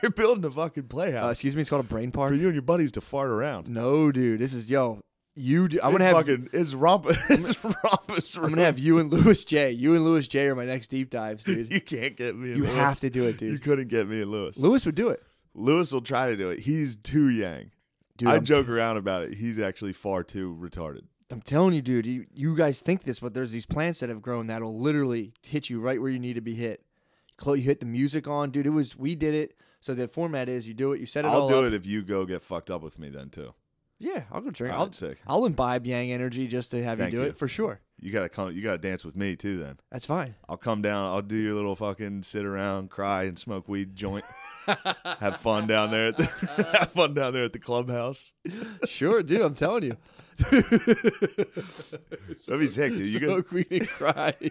you're building a fucking Uh, playhouse excuse me, it's called a brain park. for you and your buddies to fart around. No, dude, this is yo. You, do, I'm It's gonna have fucking. It's romp. It's rompus. I'm gonna have you and Luis J. You and Luis J. are my next deep dives, dude. You can't get me. And You Luis. have to do it, dude. You couldn't get me and Luis. Luis would do it, Luis will try to do it. He's too yang. dude. I I'm, joke around about it. He's actually far too retarded. I'm telling you, dude. You you guys think this, but there's these plants that have grown that'll literally hit you right where you need to be hit. You hit the music on, dude. It was we did it. So the format is you do it, you set it I'll do up. it if you go get fucked up with me then too. Yeah, I'll go drink. All I'll right, sick. I'll imbibe Yang energy just to have Thank you do you. it for sure. You gotta come. You gotta dance with me too. Then That's fine. I'll come down. I'll do your little fucking sit around, cry, and smoke weed joint. have fun down there. At the, have fun down there at the clubhouse. Sure, dude. I'm telling you. That'd be sick, dude. You guys, Smoke weed and cry.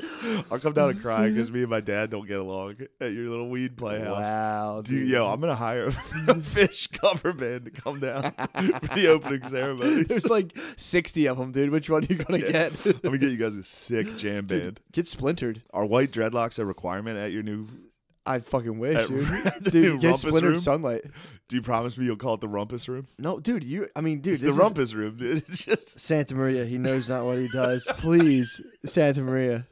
I'll come down and cry because me and my dad don't get along at your little weed playhouse. wow, Dude, dude. yo, I'm gonna hire a Phish cover band to come down for the opening ceremony. There's like 60 of them, dude. Which one are you gonna Yeah. get? I'm gonna get you guys a sick jam Dude, band. Get splintered. Are white dreadlocks a requirement at your new? I fucking wish, At- dude. dude, get splintered room? sunlight. Do you promise me you'll call it the rumpus room? No, dude. You. I mean, dude. It's the is- rumpus room, dude. It's just Santa Maria. He knows not what he does. Please, Santa Maria.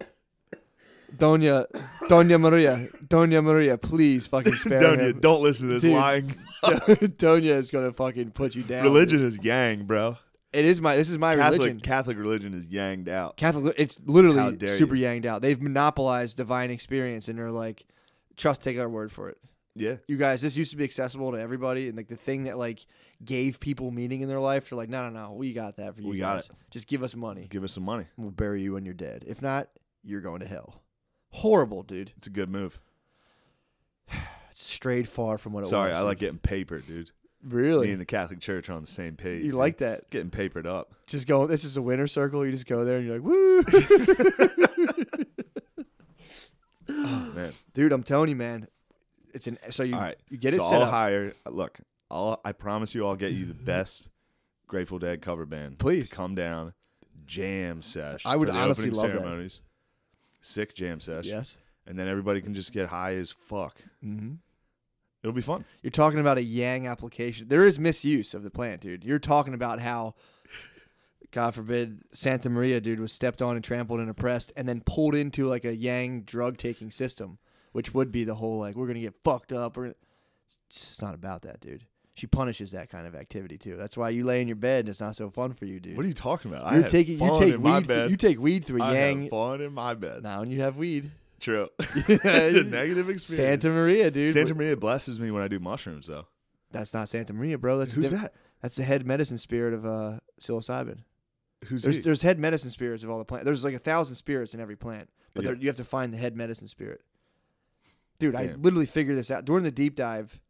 Doña, Doña Maria, Doña Maria, please fucking spare you him. don't listen to this Dude. lying. Doña is gonna fucking put you down. Religion is gang, bro. It is my. This is my Catholic religion. Catholic religion is yanged out. Catholic. It's How literally dare super yanged out. They've monopolized divine experience, and they're like, trust. Take our word for it. Yeah. You guys, this used to be accessible to everybody, and like the thing that like gave people meaning in their life. They're like, no, no, no, we got that for you. We got guys. Just give us money. Give us some money. We'll bury you when you're dead. If not, you're going to hell. Horrible, dude. It's a good move. It's strayed far from what it was. Sorry, was. I like getting papered, dude. Really? Me and the Catholic Church are on the same page. You dude. like that? Getting papered up. Just go. This is a winner circle. You just go there and you're like, woo, Oh, man. dude. I'm telling you, man. It's an so you All right. you get it so set I'll up. hire. Look, I'll. I promise you, I'll get you the best Grateful Dead cover band. Please. come down, jam sesh. I would honestly love that. ceremonies. Sick jam sesh. Yes. and then everybody can just get high as fuck. hmm It'll be fun. You're talking about a Yang application. There is misuse of the plant, dude. You're talking about how, God forbid, Santa Maria, dude, was stepped on and trampled and oppressed, and then pulled into like a Yang drug taking system, which would be the whole like we're gonna get fucked up. Or it's just not about that, dude. She punishes that kind of activity too. That's why you lay in your bed and it's not so fun for you, dude. What are you talking about? You're taking you take weed. bed. Th- you take weed through a I Yang. have fun in my bed. Now and you have weed. True. it's a negative experience. Santa Maria, dude. Santa Maria blesses me when I do mushrooms, though. That's not Santa Maria, bro. That's Who's that? That's the head medicine spirit of uh, psilocybin. Who's There's he? there's head medicine spirits of all the plants. There's like a thousand spirits in every plant, but Yeah. you have to find the head medicine spirit. Dude, I literally figured this out during the deep dive.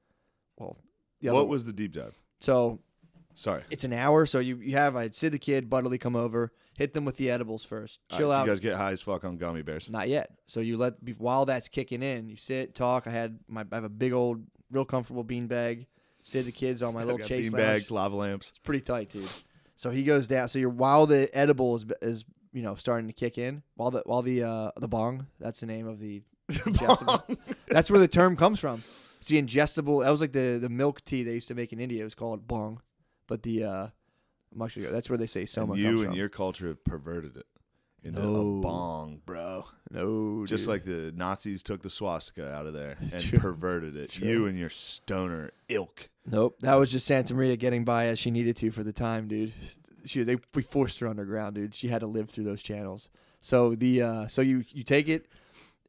Well, the other what one. was the deep dive? so Sorry. it's an hour. So you you have I had Sid the kid, Butterly come over, hit them with the edibles first, All chill so out. you guys get high as fuck on gummy bears. Not yet. So you let be- while that's kicking in, you sit, talk. I had my I have a big old, real comfortable bean bag. Sid the kids on my little got chase bean lounge. bags, lava lamps. It's pretty tight, dude. So he goes down. So you're while the edible is is you know starting to kick in, while the while the uh the bong, that's the name of the ingestible. that's where the term comes from. It's the ingestible. That was like the the milk tea they used to make in India. It was called bong, but the uh, I'm actually that's where they say soma and you and your culture have perverted it into No. a bong, bro. no, Just dude. like the Nazis took the swastika out of there and True. perverted it. True. You and your stoner ilk. nope. That was just Santa Maria getting by as she needed to for the time, dude. She they we forced her underground, dude. She had to live through those channels. So the uh, so you you take it,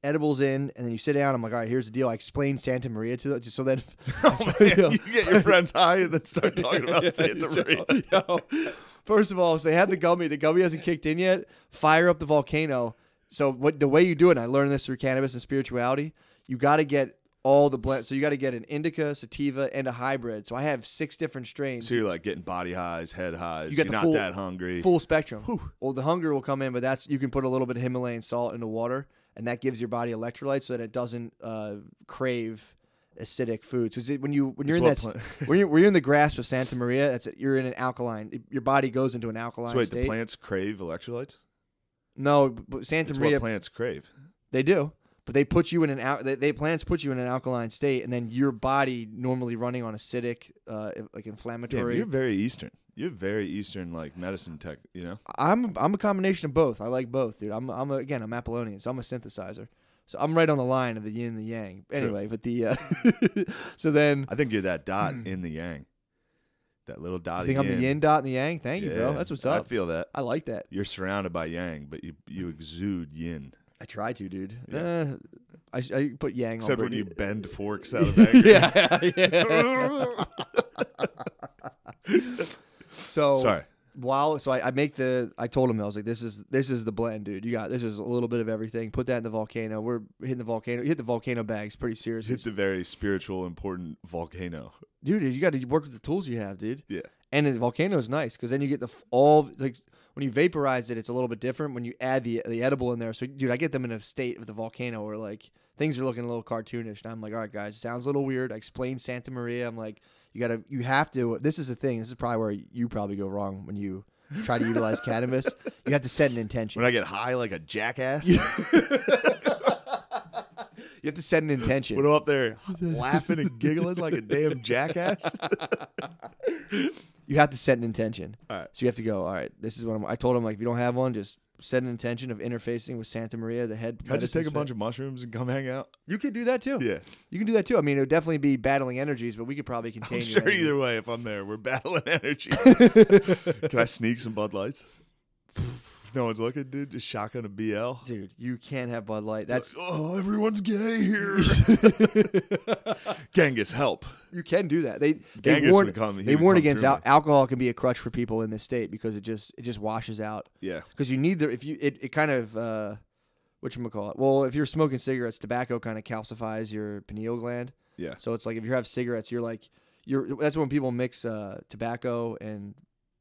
edibles in, and then you sit down. I'm like, all right, here's the deal. I explain Santa Maria to them, so then Oh, man. You get your friends high and then start talking about Santa So, Maria. yo, first of all, so they had the gummy. The gummy hasn't kicked in yet. Fire up the volcano. So what the way you do it, and I learned this through cannabis and spirituality. You got to get all the blend. So you got to get an indica, sativa, and a hybrid. So I have six different strains. So you're like getting body highs, head highs. You You get are not full- that hungry. Full spectrum. Whew. Well, the hunger will come in, but that's you can put a little bit of Himalayan salt in the water, and that gives your body electrolytes so that it doesn't uh, crave acidic foods. So when you when you're It's in that when you're, when you're in the grasp of Santa Maria, that's it, you're in an alkaline. Your body goes into an alkaline So wait, state. the plants crave electrolytes? no, but Santa It's Maria what plants crave. they do, but they put you in an al- they, they plants put you in an alkaline state, and then your body normally running on acidic, uh, like Damn, inflammatory. you're very Eastern. You're very Eastern, like medicine tech. You know, I'm I'm a combination of both. I like both, dude. I'm I'm a, again I'm Apollonian, so I'm a synthesizer. So I'm right on the line of the yin and the yang. Anyway, but the uh, so then I think you're that dot in the yang. That little dot. I think I'm the yin dot and the yang. Thank you, bro. Yeah, That's what's up. I feel that. I like that. You're surrounded by yang, but you you exude yin. I try to, dude. Yeah. Uh, I, I put yang Except when you bend forks out of anger. yeah, yeah. so Sorry. while so I, I make the I told him I was like this is this is the blend, dude. You got this is a little bit of everything. Put that in the volcano. We're hitting the volcano. You hit the volcano bags pretty seriously, Hit the very spiritual, important volcano. dude. You got to work with the tools you have, dude. Yeah. And the volcano is nice because then you get the all like when you vaporize it, it's a little bit different. When you add the the edible in there, so dude, I get them in a state of the volcano where like things are looking a little cartoonish, and I'm like, all right, guys, sounds a little weird. I explain Santa Maria. I'm like, you gotta, you have to. This is the thing. This is probably where you probably go wrong when you try to utilize cannabis. You have to set an intention. When I get high like a jackass, You have to set an intention. when I'm up there laughing and giggling like a damn jackass. You have to set an intention. All right. So you have to go. All right, this is what I'm. I told him like, if you don't have one, just set an intention of interfacing with Santa Maria, the head. Can I just take a bunch of mushrooms and come hang out? You could do that too. Yeah. You can do that too. I mean, it would definitely be battling energies, but we could probably contain. I'm sure energy. either way, if I'm there, we're battling energies. Can I sneak some Bud Lights? No one's looking, dude, just shotgun a BL. Dude, you can't have Bud Light. That's oh, everyone's gay here. Genghis, help! you can do that. They they Genghis warn would come. they warn against al- alcohol can be a crutch for people in this state because it just it just washes out Yeah, because you need the if you it, it kind of uh what you call it well if you're smoking cigarettes tobacco kind of calcifies your pineal gland yeah. so it's like if you have cigarettes you're like you're that's when people mix uh tobacco and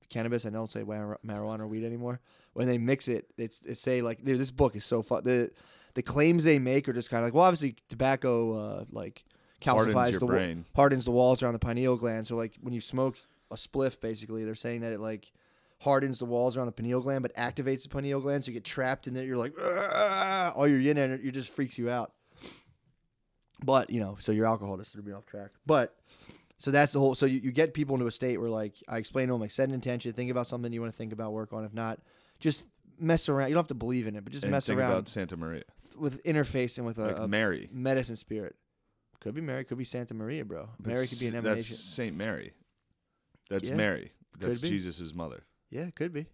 cannabis I don't say marijuana or weed anymore when they mix it it's they say like dude, this book is so fun the the claims they make are just kind of like well obviously tobacco uh like calcifies Hardens the brain. hardens the walls around the pineal gland. So like when you smoke a spliff, basically they're saying that it like hardens the walls around the pineal gland, but activates the pineal gland, so you get trapped in there. You're like, "Ah," all your yin energy, it just freaks you out. But you know, so your alcohol just threw me off track. But so that's the whole. So you, you get people into a state where like I explain to them like set an intention, think about something you want to think about, work on. If not, just mess around. You don't have to believe in it, but just and mess think around about Santa Maria, with interfacing with a, like a Mary. medicine spirit. Could be Mary, could be Santa Maria, bro. But Mary could be an emanation. That's Saint Mary. That's Yeah, Mary. That's. Jesus' mother. Yeah, could be.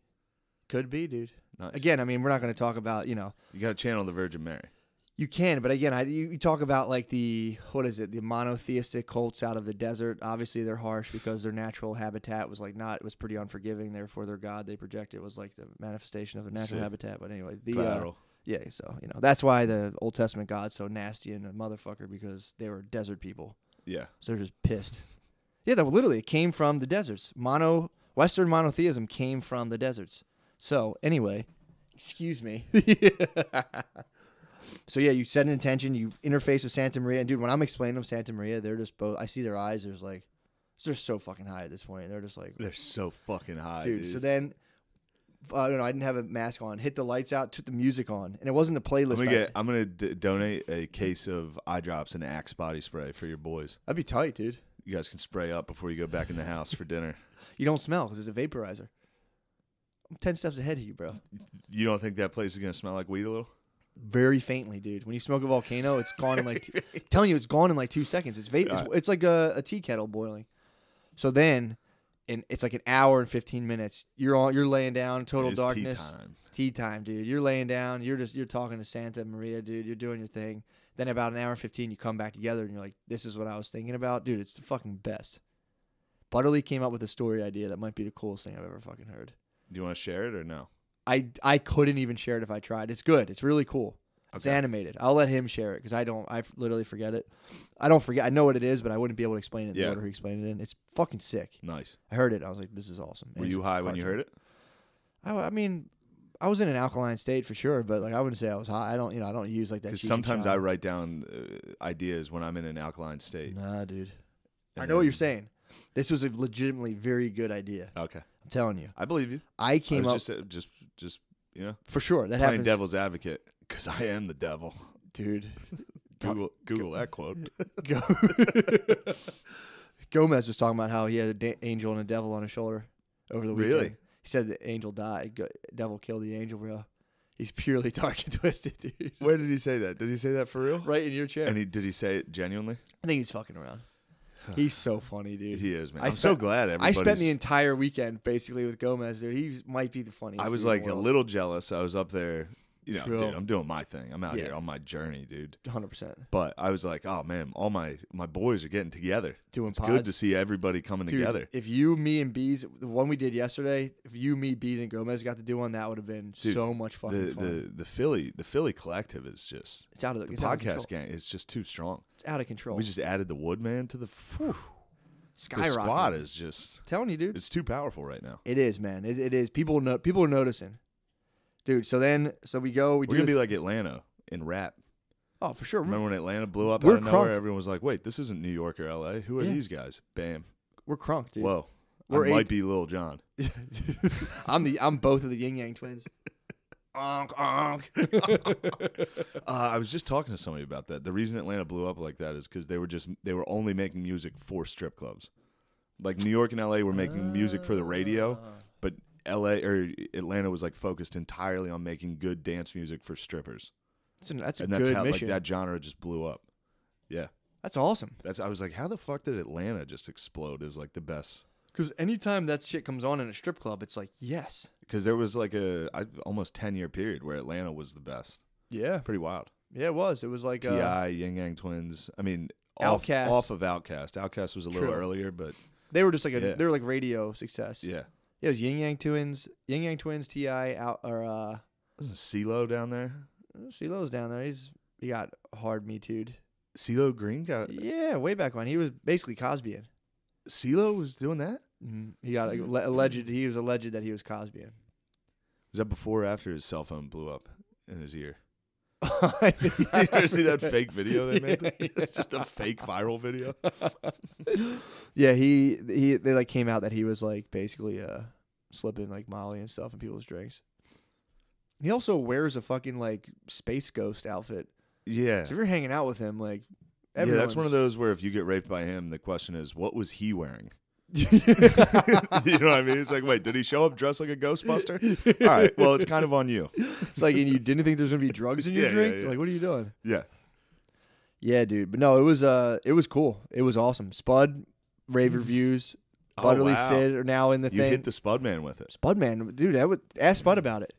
Could be, dude. Nice. Again, I mean, we're not going to talk about, you know, you got to channel the Virgin Mary. You can, but again, I, you, you talk about like the, what is it, the monotheistic cults out of the desert. Obviously, they're harsh because their natural habitat was like not, it was pretty unforgiving. Therefore, their God they projected was like the manifestation of their natural Sick. habitat. But anyway, the, uh, yeah, so, you know, that's why the Old Testament God's so nasty and a motherfucker because they were desert people. yeah. So they're just pissed. Yeah, that literally it came from the deserts. Mono Western monotheism came from the deserts. So anyway, excuse me. so yeah, you set an intention, you interface with Santa Maria, and dude, when I'm explaining them Santa Maria, they're just both. I see their eyes. There's like, they're so fucking high at this point. They're just like, They're so fucking high, dude. dude. So then. Uh, I don't know, I didn't have a mask on. Hit the lights out. Took the music on, and it wasn't the I'm playlist. gonna I- get. I'm gonna d- donate a case of eye drops and Axe body spray for your boys. That'd be tight, dude. You guys can spray up before you go back in the house for dinner. You don't smell because it's a vaporizer. I'm ten steps ahead of you, bro. You don't think that place is gonna smell like weed a little? Very faintly, dude. When you smoke a volcano, it's gone in like. T- telling you, it's gone in like two seconds. It's vape. It's, it's like a, a tea kettle boiling. So then, and it's like an hour and fifteen minutes. You're on. You're laying down, total It is darkness. Tea time. Tea time, dude. You're laying down. You're just you're talking to Santa Maria, dude. You're doing your thing. Then about an hour and fifteen, you come back together, and you're like, "This is what I was thinking about, dude. It's the fucking best." Butterly came up with a story idea that might be the coolest thing I've ever fucking heard. Do you want to share it or no? I I couldn't even share it if I tried. It's good. It's really cool. It's Okay. animated. I'll let him share it because I don't. I f- literally forget it. I don't forget. I know what it is, but I wouldn't be able to explain it in the Yeah. order he explained it in. It's fucking sick. Nice. I heard it. I was like, this is awesome. Were And you high when you heard it? I, I mean, I was in an alkaline state for sure, but like I wouldn't say I was high. I don't. You know, I don't use like that. Because sometimes. I write down uh, ideas when I'm in an alkaline state. Nah, dude. I know what you're saying. This was a legitimately very good idea. Okay, I'm telling you. I believe you. I I came was up just, uh, just, just, you know, for sure. That playing happens, devil's advocate because I am the devil. dude. Google, Google that quote. Go- Gomez was talking about how he had an da- angel and a devil on his shoulder over the weekend. Really? He said the angel died. Go- devil killed the angel, bro. He's purely dark and twisted, dude. Where did he say that? Did he say that for real? Right in your chair. And he did he say it genuinely? I think he's fucking around. He's so funny, dude. He is, man. I I'm so glad I spent the entire weekend basically with Gomez, dude. He might be the funniest. I was like a little jealous. I was up there, you know, True. dude. I'm doing my thing. I'm out Yeah. here on my journey, dude. 100% But I was like, oh man, all my my boys are getting together. doing It's pods. good to see everybody coming Dude, together. If you, me, and Bees, the one we did yesterday, if you, me, Bees, and Gomez got to do one, that would have been Dude, so much fucking The fun. the the Philly the Philly collective is just it's out of the, the it's out of podcast control. gang is just too strong. It's out of control. We just added the Woodman to the. Whew, the squad is just telling you, dude. it's too powerful right now. It is, man. It, it is. People know. People are noticing, dude. So then, so we go. We We're do gonna be like Atlanta in rap. oh, for sure. Remember when Atlanta blew up We're out of nowhere? crunk. Everyone was like, "Wait, this isn't New York or L.A. Who are Yeah. these guys?" Bam. We're crunk, dude. Whoa. We're I eight- might be Lil Jon. I'm the. I'm both of the Yin Yang twins. Uh, I was just talking to somebody about that. The reason Atlanta blew up like that is because they were just they were only making music for strip clubs. Like New York and L.A. were making music for the radio, Ah. L.A. or Atlanta was like focused entirely on making good dance music for strippers, That's, an, that's a and that's good how mission. like that genre just blew up. Yeah, that's awesome. that's. I was like, how the fuck did Atlanta just explode Is like the best? Because anytime that shit comes on in a strip club, it's like yes, Because there was like a I, almost ten year period where Atlanta was the best. yeah, Pretty wild. yeah. It was. It was like T.I., uh, Yin Yang Twins. I mean, off, Outkast. off of Outkast. Outkast was a little True. earlier, but they were just like a Yeah. they were like radio success. yeah. Yeah, it was Yin Yang Twins, Yin Yang Twins, T.I. out or uh, Wasn't CeeLo down there? CeeLo's down there. He's he got hard me too. CeeLo Green got Yeah, way back when he was basically Cosbyan. CeeLo was doing that. Mm-hmm. He got like, le- alleged. He was alleged that he was Cosbyan. Was that before or after his cell phone blew up in his ear? you ever see that fake video they made? Yeah, It's just a fake viral video. Yeah, he he they like came out that he was like basically uh slipping like Molly and stuff in people's drinks. He also wears a fucking like space ghost outfit. Yeah. So if you're hanging out with him, like Yeah, that's one of those where if you get raped by him, the question is, what was he wearing? Yeah. you know what I mean? It's like, wait, did he show up dressed like a Ghostbuster? All right, well, it's kind of on you. It's like, and you didn't think there's gonna be drugs in your Yeah, yeah, drink? yeah. Like, what are you doing? Yeah. Yeah, dude. But no, it was uh, it was cool. It was awesome. Spud rave reviews. Oh, Butterly wow. Sid are now in the You thing. hit the Spudman with it. Spud man, dude. That would ask Spud about it.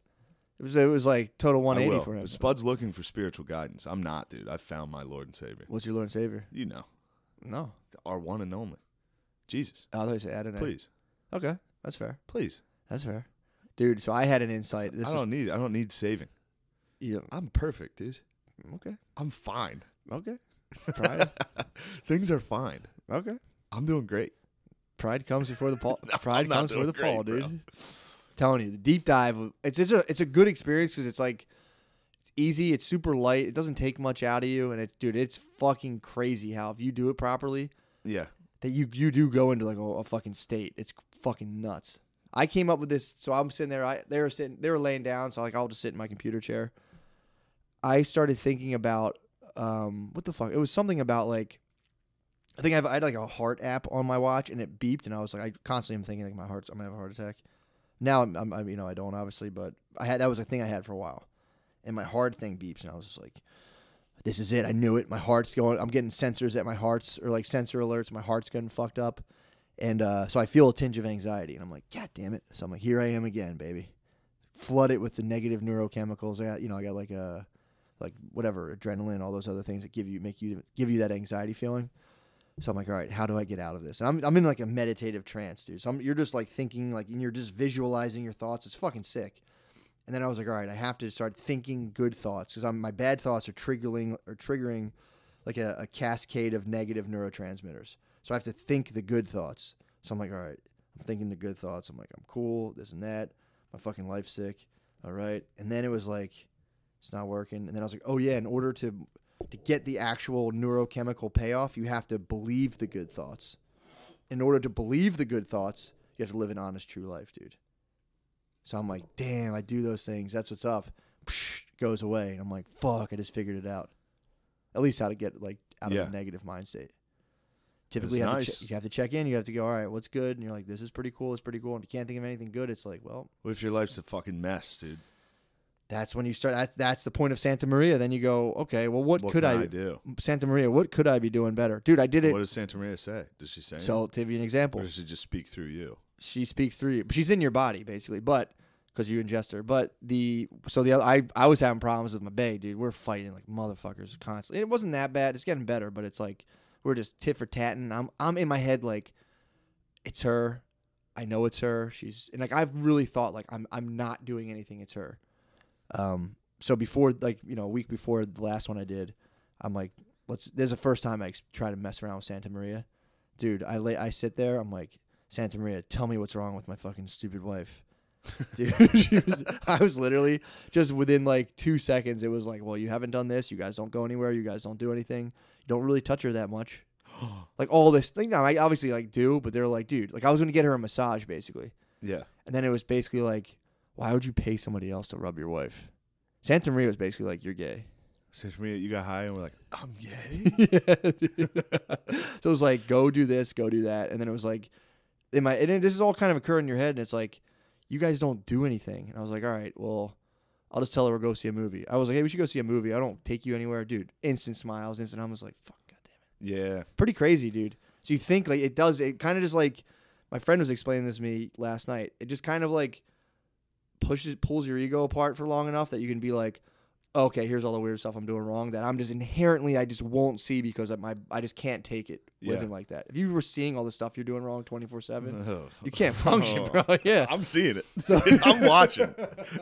It was it was like total I 180 will. for him. Spud's looking for spiritual guidance. I'm not, dude. I found my Lord and Savior. What's your Lord and Savior? You know, No, our one and only. Jesus. oh, I thought you said Adonai. Please. Okay, that's fair. Please. That's fair, dude. So I had an insight. This I was don't need I don't need saving. yeah, I'm perfect, dude. okay, I'm fine. okay. Pride, Things are fine. okay. I'm doing great. Pride comes before the fall. Pride comes before the fall, dude. Telling you, the deep dive. It's it's a it's a good experience because it's like it's easy. It's super light. It doesn't take much out of you, and it's dude. It's fucking crazy how if you do it properly, Yeah. That you you do go into like a, a fucking state. It's fucking nuts. I came up with this, so I'm sitting there. I they were sitting, they were laying down, so like I'll just sit in my computer chair. I started thinking about um what the fuck? It was something about like I think I've, I had like a heart app on my watch, and it beeped, and I was like, I constantly am thinking like my heart's I'm gonna have a heart attack. Now I'm, I'm you know I don't obviously, but I had that was a thing I had for a while, and my heart thing beeps, and I was just like, this is it. I knew it. My heart's going. I'm getting sensors at my heart's or like sensor alerts. My heart's getting fucked up, and uh, so I feel a tinge of anxiety, and I'm like, God damn it! So I'm like, here I am again, baby. Flood it with the negative neurochemicals. I got you know I got like a like whatever adrenaline, all those other things that give you make you give you that anxiety feeling. So I'm like, all right, how do I get out of this? And I'm I'm in like a meditative trance, dude. So I'm, you're just like thinking like and you're just visualizing your thoughts. It's fucking sick. And then I was like, all right, I have to start thinking good thoughts because my bad thoughts are triggering or triggering like a, a cascade of negative neurotransmitters. So I have to think the good thoughts. So I'm like, all right, I'm thinking the good thoughts. I'm like, I'm cool, this and that. My fucking life's sick. All right. And then it was like, it's not working. And then I was like, oh yeah, in order to to get the actual neurochemical payoff, you have to believe the good thoughts. In order to believe the good thoughts, you have to live an honest, true life, dude. So I'm like, damn, I do those things. That's what's up. Psh, goes away. And I'm like, fuck, I just figured it out. At least how to get like out Yeah. of a negative mind state. Typically, you have, to nice. che- you have to check in. You have to go, all right, what's good? And you're like, this is pretty cool. It's pretty cool. And if you can't think of anything good, it's like, well, What if your life's a fucking mess, dude? that's when you start. That, that's the point of Santa Maria. Then you go, okay, well, what, What could I, I do? Santa Maria, what could I be doing better? Dude, I did it. What does Santa Maria say? Does she say? So, to give you an example, or does she just speak through you? She speaks through you. She's in your body basically, but because you ingest her. But the so the other, I I was having problems with my bae, dude. We're fighting like motherfuckers constantly. It wasn't that bad. It's getting better, but it's like we're just tit for tatting. I'm I'm in my head like it's her. I know it's her. She's and like I've really thought like I'm I'm not doing anything. It's her. Um. So before like you know a week before the last one I did, I'm like let's. There's the first time I try to mess around with Santa Maria, dude. I lay I sit there. I'm like Santa Maria, tell me what's wrong with my fucking stupid wife. Dude, she was, I was literally just within like two seconds. It was like, well, you haven't done this. You guys don't go anywhere. You guys don't do anything. You don't really touch her that much. like all this thing. Now, I obviously like do, but they're like, dude, like I was gonna get her a massage basically, Yeah. and then it was basically like, why would you pay somebody else to rub your wife? Santa Maria was basically like, you're gay. Santa Maria, you got high, and we're like, I'm gay. yeah, so it was like, go do this, go do that, and then it was like, in my, and this is all kind of occur in your head, and it's like, you guys don't do anything. And I was like, all right, well, I'll just tell her we'll go see a movie. I was like, hey, we should go see a movie. I don't take you anywhere, dude. Instant smiles, instant. I was like, fuck, goddamn it. Yeah. Pretty crazy, dude. So you think like it does? It kind of just like my friend was explaining this to me last night. It just kind of like pushes pulls your ego apart for long enough that you can be like, okay, here's all the weird stuff I'm doing wrong that I'm just inherently I just won't see because of my I just can't take it Yeah. living like that. If you were seeing all the stuff you're doing wrong 24 seven, Oh. you can't function, bro. Yeah. I'm seeing it. So- I'm watching.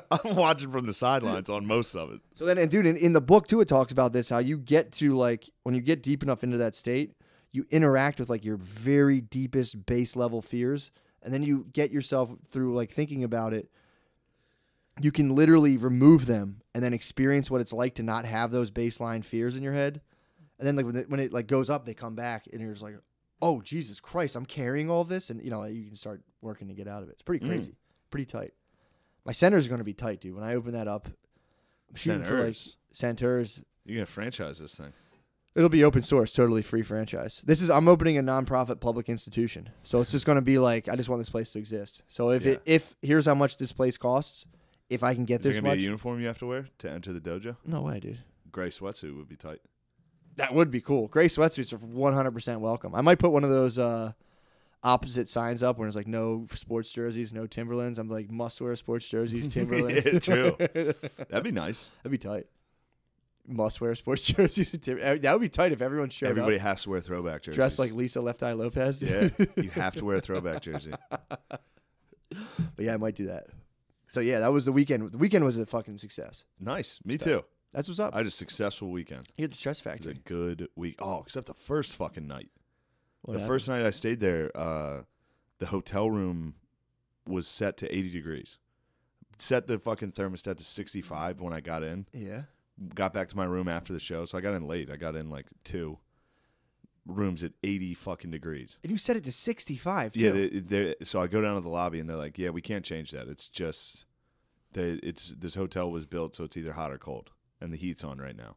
I'm watching from the sidelines on most of it. So then, and dude, in, in the book too, it talks about this how you get to like when you get deep enough into that state, you interact with like your very deepest base level fears, and then you get yourself through like thinking about it. You can literally remove them and then experience what it's like to not have those baseline fears in your head, and then like when it, when it like goes up, they come back, and you're just like, oh Jesus Christ, I'm carrying all this, and you know you can start working to get out of it. It's pretty Mm. crazy, pretty tight. My center's going to be tight, dude. When I open that up, I'm shooting for like Centers. centers. You're gonna franchise this thing. It'll be open source, totally free franchise. This is I'm opening a nonprofit public institution, so it's just going to be like I just want this place to exist. So if it if here's how much this place costs, if I can get Is there this gonna much, be a uniform you have to wear to enter the dojo? no way, dude. Gray sweatsuit would be tight. That would be cool. Gray sweatsuits are 100% welcome. I might put one of those uh, opposite signs up where it's like no sports jerseys, no Timberlands. I'm like must wear sports jerseys, Timberlands. Yeah, true. That'd be nice. That'd be tight. Must wear sports jerseys. and Tim- uh, That would be tight if everyone showed Everybody up has to wear throwback jerseys. dressed like Lisa Left Eye Lopez. yeah, you have to wear a throwback jersey. but yeah, I might do that. So yeah, that was the weekend. The weekend was a fucking success. Nice. Me Stuff. too. That's what's up. I had a successful weekend. you had the stress factor. It was a good week. Oh, except the first fucking night. What the happened? first night I stayed there, uh, the hotel room was set to 80 degrees. Set the fucking thermostat to 65 when I got in. Yeah. Got back to my room after the show, so I got in late. I got in like two. Rooms at 80 fucking degrees. And you set it to 65 too. Yeah, they, they're, so I go down to the lobby and they're like, "Yeah, we can't change that. It's just that it's this hotel was built so it's either hot or cold, and the heat's on right now.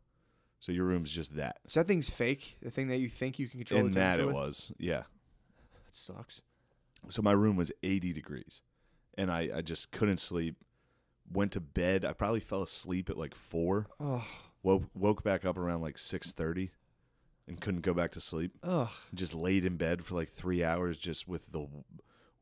So your room's just that." so that thing's fake. The thing that you think you can control and that it with? was, yeah. That sucks. So my room was 80 degrees, and I I just couldn't sleep. Went to bed. I probably fell asleep at like four. Oh, Woke woke back up around like 6:30, and couldn't go back to sleep. ugh. just laid in bed for like three hours just with the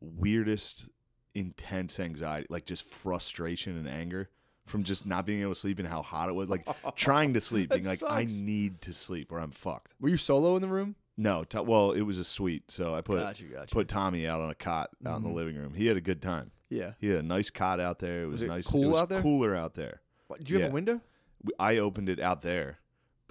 weirdest intense anxiety like just frustration and anger from just not being able to sleep and how hot it was like trying to sleep being like i need to sleep or i'm fucked Were you solo in the room? no to- well it was a suite so i put gotcha, gotcha. put tommy out on a cot out in the mm-hmm. living room he had a good time yeah. he had a nice cot out there it was, Was it nice cool it was out there? cooler out there What, did you have Yeah. a window? We- i opened it out there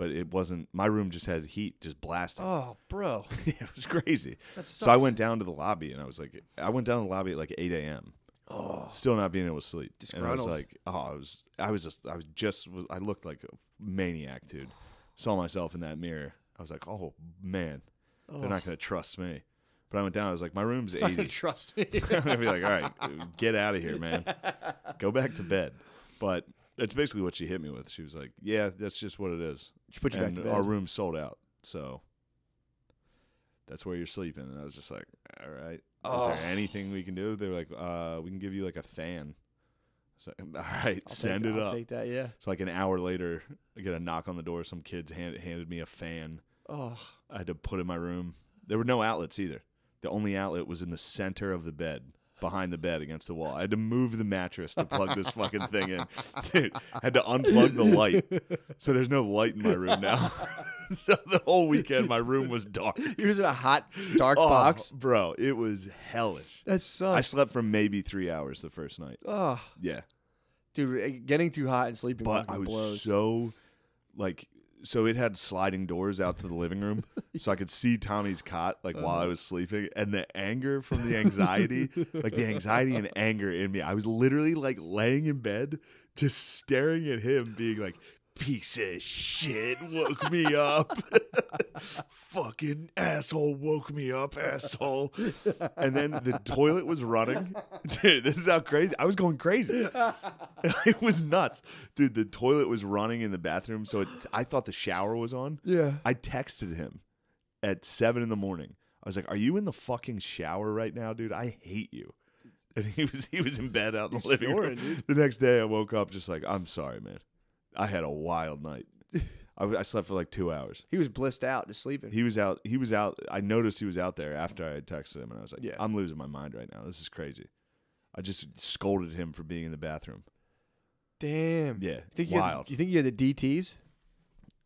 but it wasn't my room just had heat just blasting Oh, bro. it was crazy So I went down to the lobby and I was like, I went down to the lobby at like 8 a.m. Oh, Still not being able to sleep. And I was like, oh, I was, I was just, I was just, was, I looked like a maniac, dude. Saw myself in that mirror. I was like, oh man, they're not gonna trust me. But I went down. I was like, my room's 80. trust me. I'm gonna be like, all right, get out of here, man. Go back to bed. But that's basically what she hit me with. She was like, yeah, that's just what it is. She put you back to bed. our room sold out. So that's where you're sleeping. And I was just like, all right. Is there anything we can do? They were like, uh, we can give you like a fan. So all right, I'll send take, it I'll up. Take that, yeah. So like an hour later, I get a knock on the door. Some kids hand, handed me a fan. Oh, I had to put in my room. There were no outlets either. The only outlet was in the center of the bed, behind the bed against the wall. I had to move the mattress to plug this fucking thing in. Dude, I had to unplug the light. So there's no light in my room now. so the whole weekend my room was dark. You was in a hot, dark Oh, box. Bro, it was hellish. That sucks. I slept for maybe three hours the first night. oh, Yeah. dude, getting too hot and sleeping But I was blows. so like so it had sliding doors out to the living room so I could see Tommy's cot like while Uh-huh. I was sleeping and the anger from the anxiety like the anxiety and anger in me I was literally like laying in bed just staring at him being like piece of shit woke me up fucking asshole woke me up asshole and then the toilet was running dude this is how crazy I was going crazy it was nuts, dude. The toilet was running in the bathroom, so it, I thought the shower was on. yeah. I texted him at seven in the morning. I was like, "Are you in the fucking shower right now, dude? I hate you." and he was he was in bed out in the You're living snoring, room. The next day, I woke up just like, I'm sorry, man. I had a wild night. I, I slept for like two hours. He was blissed out, just sleeping. He was out. He was out. I noticed he was out there after I had texted him, and I was like, Yeah. I'm losing my mind right now. This is crazy. I just scolded him for being in the bathroom. Damn. Yeah, You think you had, wild. you think you had the DTS?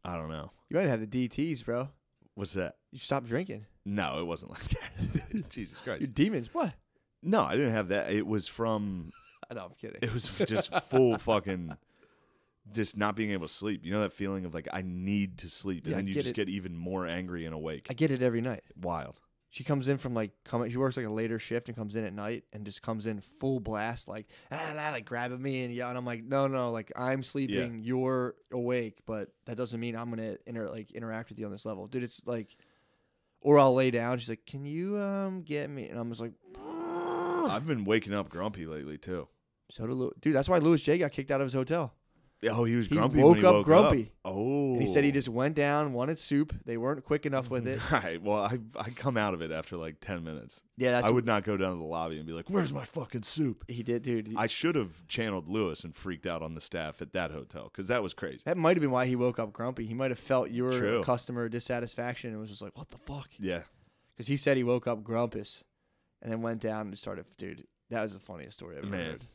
I don't know. You might have the DTS, bro. What's that? You stopped drinking. No, it wasn't like that. Jesus Your Christ. demons. What? No, I didn't have that. It was from. No, I'm kidding. It was just full fucking. Just not being able to sleep. You know that feeling of like I need to sleep, and Yeah, then you get just it. get even more angry and awake. I get it every night. Wild. She comes in from like come. She works like a later shift and comes in at night and just comes in full blast, like ah, ah, like grabbing me and yeah. And I'm like, no, no, like I'm sleeping, you're awake, but that doesn't mean I'm gonna inter like interact with you on this level, dude. It's like, or I'll lay down. She's like, can you um get me? And I'm just like, I've been waking up grumpy lately too. so did Lou- dude. That's why Luis J got kicked out of his hotel. Oh, he was He grumpy. woke when he up woke grumpy. Oh, And he said he oh. just went down, wanted soup. They weren't quick enough with it. All right. Well, I I come out of it after like ten minutes. Yeah, that's I would not go down to the lobby and be like, "Where's my fucking soup?" he did, dude. I should have channeled Luis and freaked out on the staff at that hotel because that was crazy. that might have been why he woke up grumpy. He might have felt your True. customer dissatisfaction and was just like, "What the fuck?" Yeah, Because he said he woke up grumpus, and then went down and started. Dude, that was the funniest story I've ever Man. heard.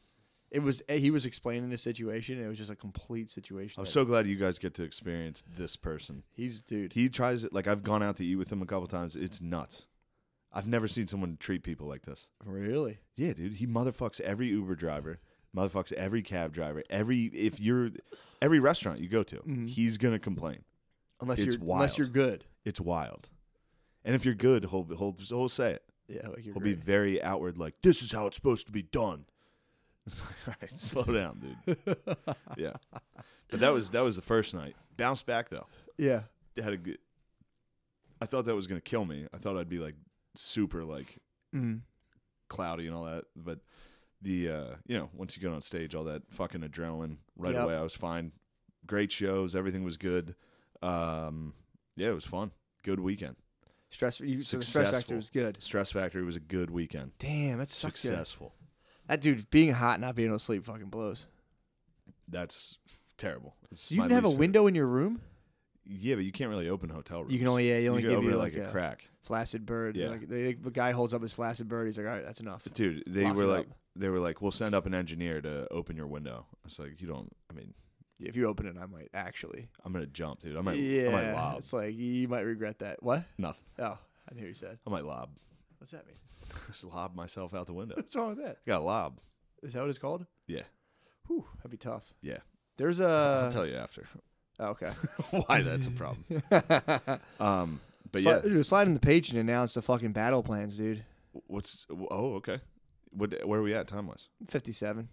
It was eh, he was explaining the situation. And it was just a complete situation. I'm so glad you guys get to experience this person. he's dude. He tries it like I've gone out to eat with him a couple times. It's nuts. I've never seen someone treat people like this. really? Yeah, dude. He motherfucks every Uber driver, motherfucks every cab driver, every if you're every restaurant you go to, Mhm. he's gonna complain. Unless It's you're wild. unless you're good. It's wild. And if you're good, he'll he'll, he'll say it. Yeah, like you're He'll great. be very outward, like this is how it's supposed to be done. It's like, all right, slow down, dude. yeah, but that was that was the first night. Bounced back though. yeah. They had a good. I thought that was gonna kill me. I thought I'd be like super like Mm. cloudy and all that, but the uh you know once you get on stage, all that fucking adrenaline right Yep. away. I was fine. Great shows. Everything was good. Um, yeah, it was fun. Good weekend. Stress. You, so stress factor was good. Stress factor was a good weekend. Damn, that sucks. yeah. Successful. That dude being hot, and not being able to sleep, fucking blows. That's terrible. It's So you my didn't have a least favorite. window in your room? Yeah, but you can't really open hotel rooms. You can only yeah, you only can give open you it like, a, crack. flaccid bird. Yeah. Like, the, the guy holds up his flaccid bird. He's like, all right, that's enough. Dude, they Lock were it like up. they were like, We'll send up an engineer to open your window. It's like you don't I mean, If you open it, I might actually. I'm gonna jump, dude. I might yeah, I might lob. it's like you might regret that. What? Nothing. Oh, I knew you said. I might lob. What's that mean? Just lob myself out the window. What's wrong with that? I got a lob. Is that what it's called? Yeah. Whew, that'd be tough. Yeah. There's a. I'll tell you after oh, okay. why that's a problem. Um but Sli- yeah. dude, slide in the page and announce the fucking battle plans, dude. What's oh, okay. What where are we at time wise? Fifty-seven.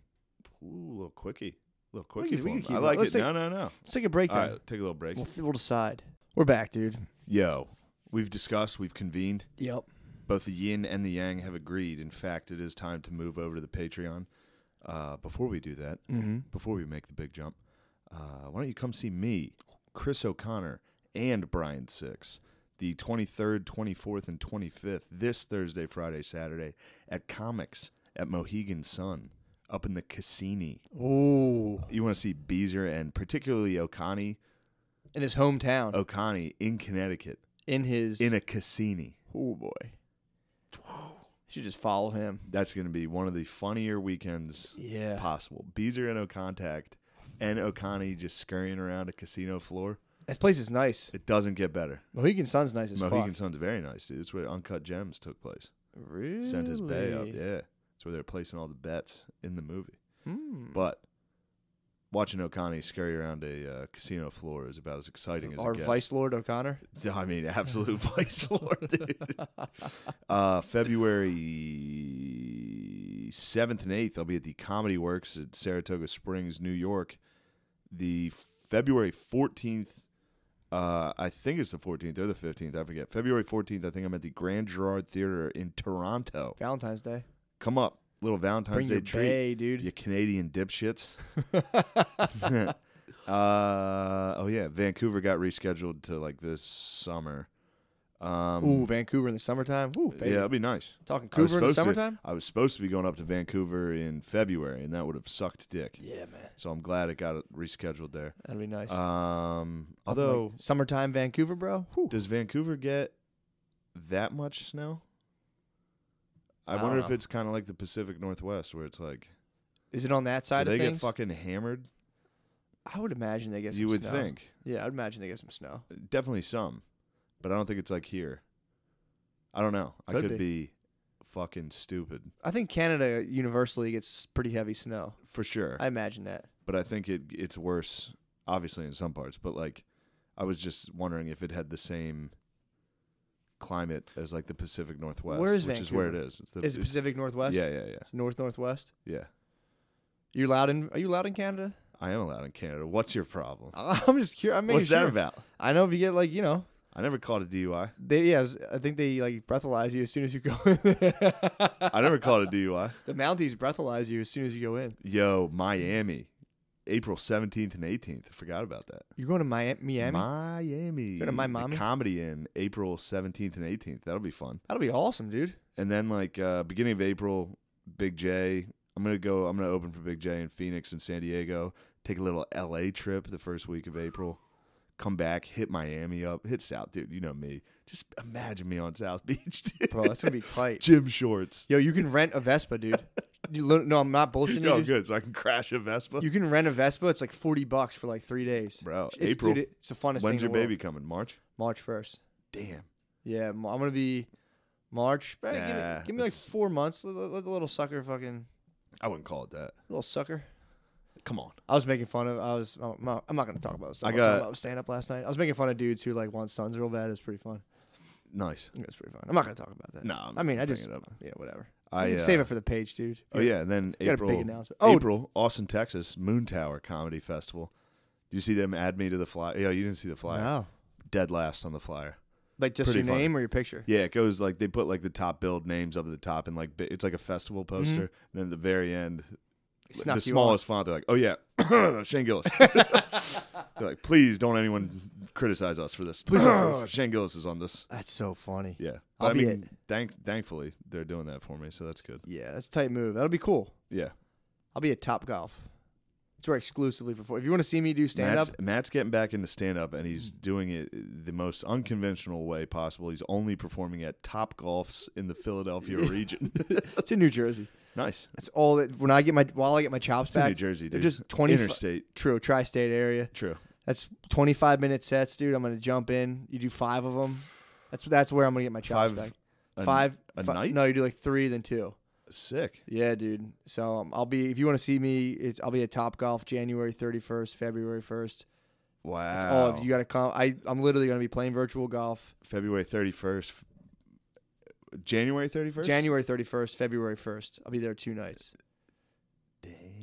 Ooh, a little quickie. A little We quickie can- we can I like let's it. take- No, no, no. Let's take a break All then. right, take a little break. We'll, we'll decide. We're back, dude. Yo, we've discussed, we've convened. Yep. Both the yin and the yang have agreed. In fact, it is time to move over to the Patreon. Uh, before we do that, Mm-hmm. before we make the big jump, uh, why don't you come see me, Chris O'Connor, and Brian Six, the 23rd, 24th, and 25th, this Thursday, Friday, Saturday, at Comics at Mohegan Sun, up in the Cassini. Oh. You want to see Beezer and particularly Okani, In his hometown. Okani in Connecticut, in his. in a Cassini. Oh boy. Should just follow him. That's going to be one of the funnier weekends Yeah. possible. Beezer and O'Contact and Okani just scurrying around a casino floor. This place is nice. It doesn't get better. Mohegan Sun's nice as Mohegan fuck. Sun's very nice, dude. It's where Uncut Gems took place. Really? Sent his bay up, yeah. It's where they're placing all the bets in the movie. Hmm. But watching Okani scurry around a uh, casino floor is about as exciting as Our it gets. Vice Lord O'Connor. I mean, absolute vice lord, dude. Uh, February seventh and eighth, I'll be at the Comedy Works at Saratoga Springs, New York. The February fourteenth, uh, I think it's the fourteenth or the fifteenth. I forget. February fourteenth, I think I'm at the Grand Gerard Theater in Toronto. Valentine's Day. Come up, little Valentine's Bring Day treat. bay, dude. You Canadian dipshits. uh, oh yeah, Vancouver got rescheduled to like this summer. Um, Ooh, Vancouver in the summertime. Ooh, baby. yeah, that'd be nice. Talking Vancouver in the supposed to- summertime. I was supposed to be going up to Vancouver in February, and that would have sucked dick. Yeah, man, So I'm glad it got it rescheduled there. that'd be nice. Um, Nothing like although, summertime Vancouver, bro. Whew. does Vancouver get that much snow? I, I wonder if know. it's kind of like the Pacific Northwest, where it's like, Is it on that side? do Do they of get fucking hammered? I would imagine they get. Some You would snow. think, Yeah, I'd imagine they get some snow. Uh, definitely some, but I don't think it's like here. I don't know. I Could could be. be fucking stupid I think Canada universally gets pretty heavy snow. for sure. I imagine that. but I think it it's worse, obviously in some parts. But like, I was just wondering if it had the same climate as like the Pacific Northwest, Where is which is where it Vancouver? is. It's the Is it it's- Pacific Northwest? yeah, yeah, yeah, It's North Northwest. yeah. You allowed in? Are you loud in Canada? I am allowed in Canada. What's your problem? I'm just curious. I'm making What's that sure. about? I know if you get like you know, I never called a DUI. they yeah, I think they like breathalyze you as soon as you go in. there. I never called a DUI. the Mounties breathalyze you as soon as you go in. Yo, Miami, April seventeenth and eighteenth. I forgot about that. You're going to Miami. Miami? Miami. Go to my The comedy in April seventeenth and eighteenth. That'll be fun. That'll be awesome, dude. And then like uh beginning of April, Big Jay. I'm gonna go. I'm gonna open for Big Jay in Phoenix and San Diego. Take a little L.A. trip the first week of April. Come back, hit Miami up, hit South, dude. You know me. Just imagine me on South Beach, dude. Bro, that's gonna be tight. Gym shorts. Yo, you can rent a Vespa, dude. You li- no, I'm not bullshitting you. Oh, dude. good. So I can crash a Vespa, You can rent a Vespa. It's like forty bucks for like three days. bro. It's, April. dude, it's the funnest thing. When's your the world. baby coming? March. March first. Damn. Yeah, I'm gonna be March. Eh, give me, Nah, give me like it's- four months. Let, let- let the little sucker fucking I wouldn't call it that. little sucker. Come on. I was making fun of. I was. I'm not, I'm not gonna talk about this. I I was got- about stand up last night. I was making fun of dudes who like want sons real bad. It's pretty fun. Nice. It was pretty fun. I'm not gonna talk about that. No, I'm I mean, I just yeah, whatever. I I uh, save it for the page, dude. Oh yeah, and then You got a April. big announcement. Oh, April, Austin, Texas, Moontower Comedy Festival. Do you see them add me to the flyer? Yeah, you didn't see the flyer. no. Dead last on the flyer. Like just Pretty your funny. name or your picture. Yeah, it goes like they put like the top billed names up at the top and like it's like a festival poster. And then at the very end, Mm-hmm. The smallest font, they're like, "Oh yeah, Shane Gillis." they're like, "Please don't anyone criticize us for this." Please don't. Shane Gillis is on this. That's so funny. Yeah, I'll but I be mean, thank thankfully they're doing that for me, so that's good. Yeah, that's a tight move. That'll be cool. Yeah, I'll be at Top Golf. It's where exclusively perform. If you want to see me do stand Matt's, up, Matt's getting back into stand up and he's mm. doing it the most unconventional way possible. He's only performing at Top Golfs in the Philadelphia region. it's in New Jersey. Nice. That's all that. When I get my while I get my chops in New Jersey, dude. just 20 Interstate. true tri-state area. True. That's 25 minute sets, dude. I'm gonna jump in. You do five of them. That's that's where I'm gonna get my chops Five back. a- five a fi- night? No, you do like three, then two. Sick. Yeah, dude. So um, I'll be if you want to see me, it's I'll be at Top Golf January 31st, February 1st. Wow. That's all. If you got to come, I I'm literally gonna be playing virtual golf. February 31st. January 31st? January 31st, February 1st. I'll be there two nights.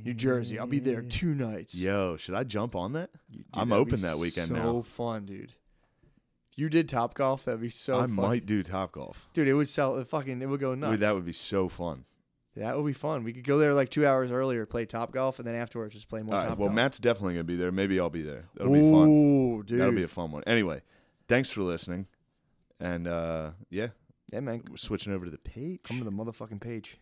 New Jersey. I'll be there two nights. Yo, should I jump on that? Dude, I'm that'd be open that weekend so now. fun, dude. If you did Top Golf, that'd be so I fun. might do Top Golf. Dude, it would sell. It fucking, it would go nuts. Dude, that would be so fun. That would be fun. We could go there like two hours earlier, play Top Golf, and then afterwards just play more All right. Top Well, Golf. Matt's definitely going to be there. Maybe I'll be there. That'll be fun. Ooh, dude. That'll be a fun one. Anyway, thanks for listening. And uh, yeah, yeah, man. we're switching over to the page. Come to the motherfucking page.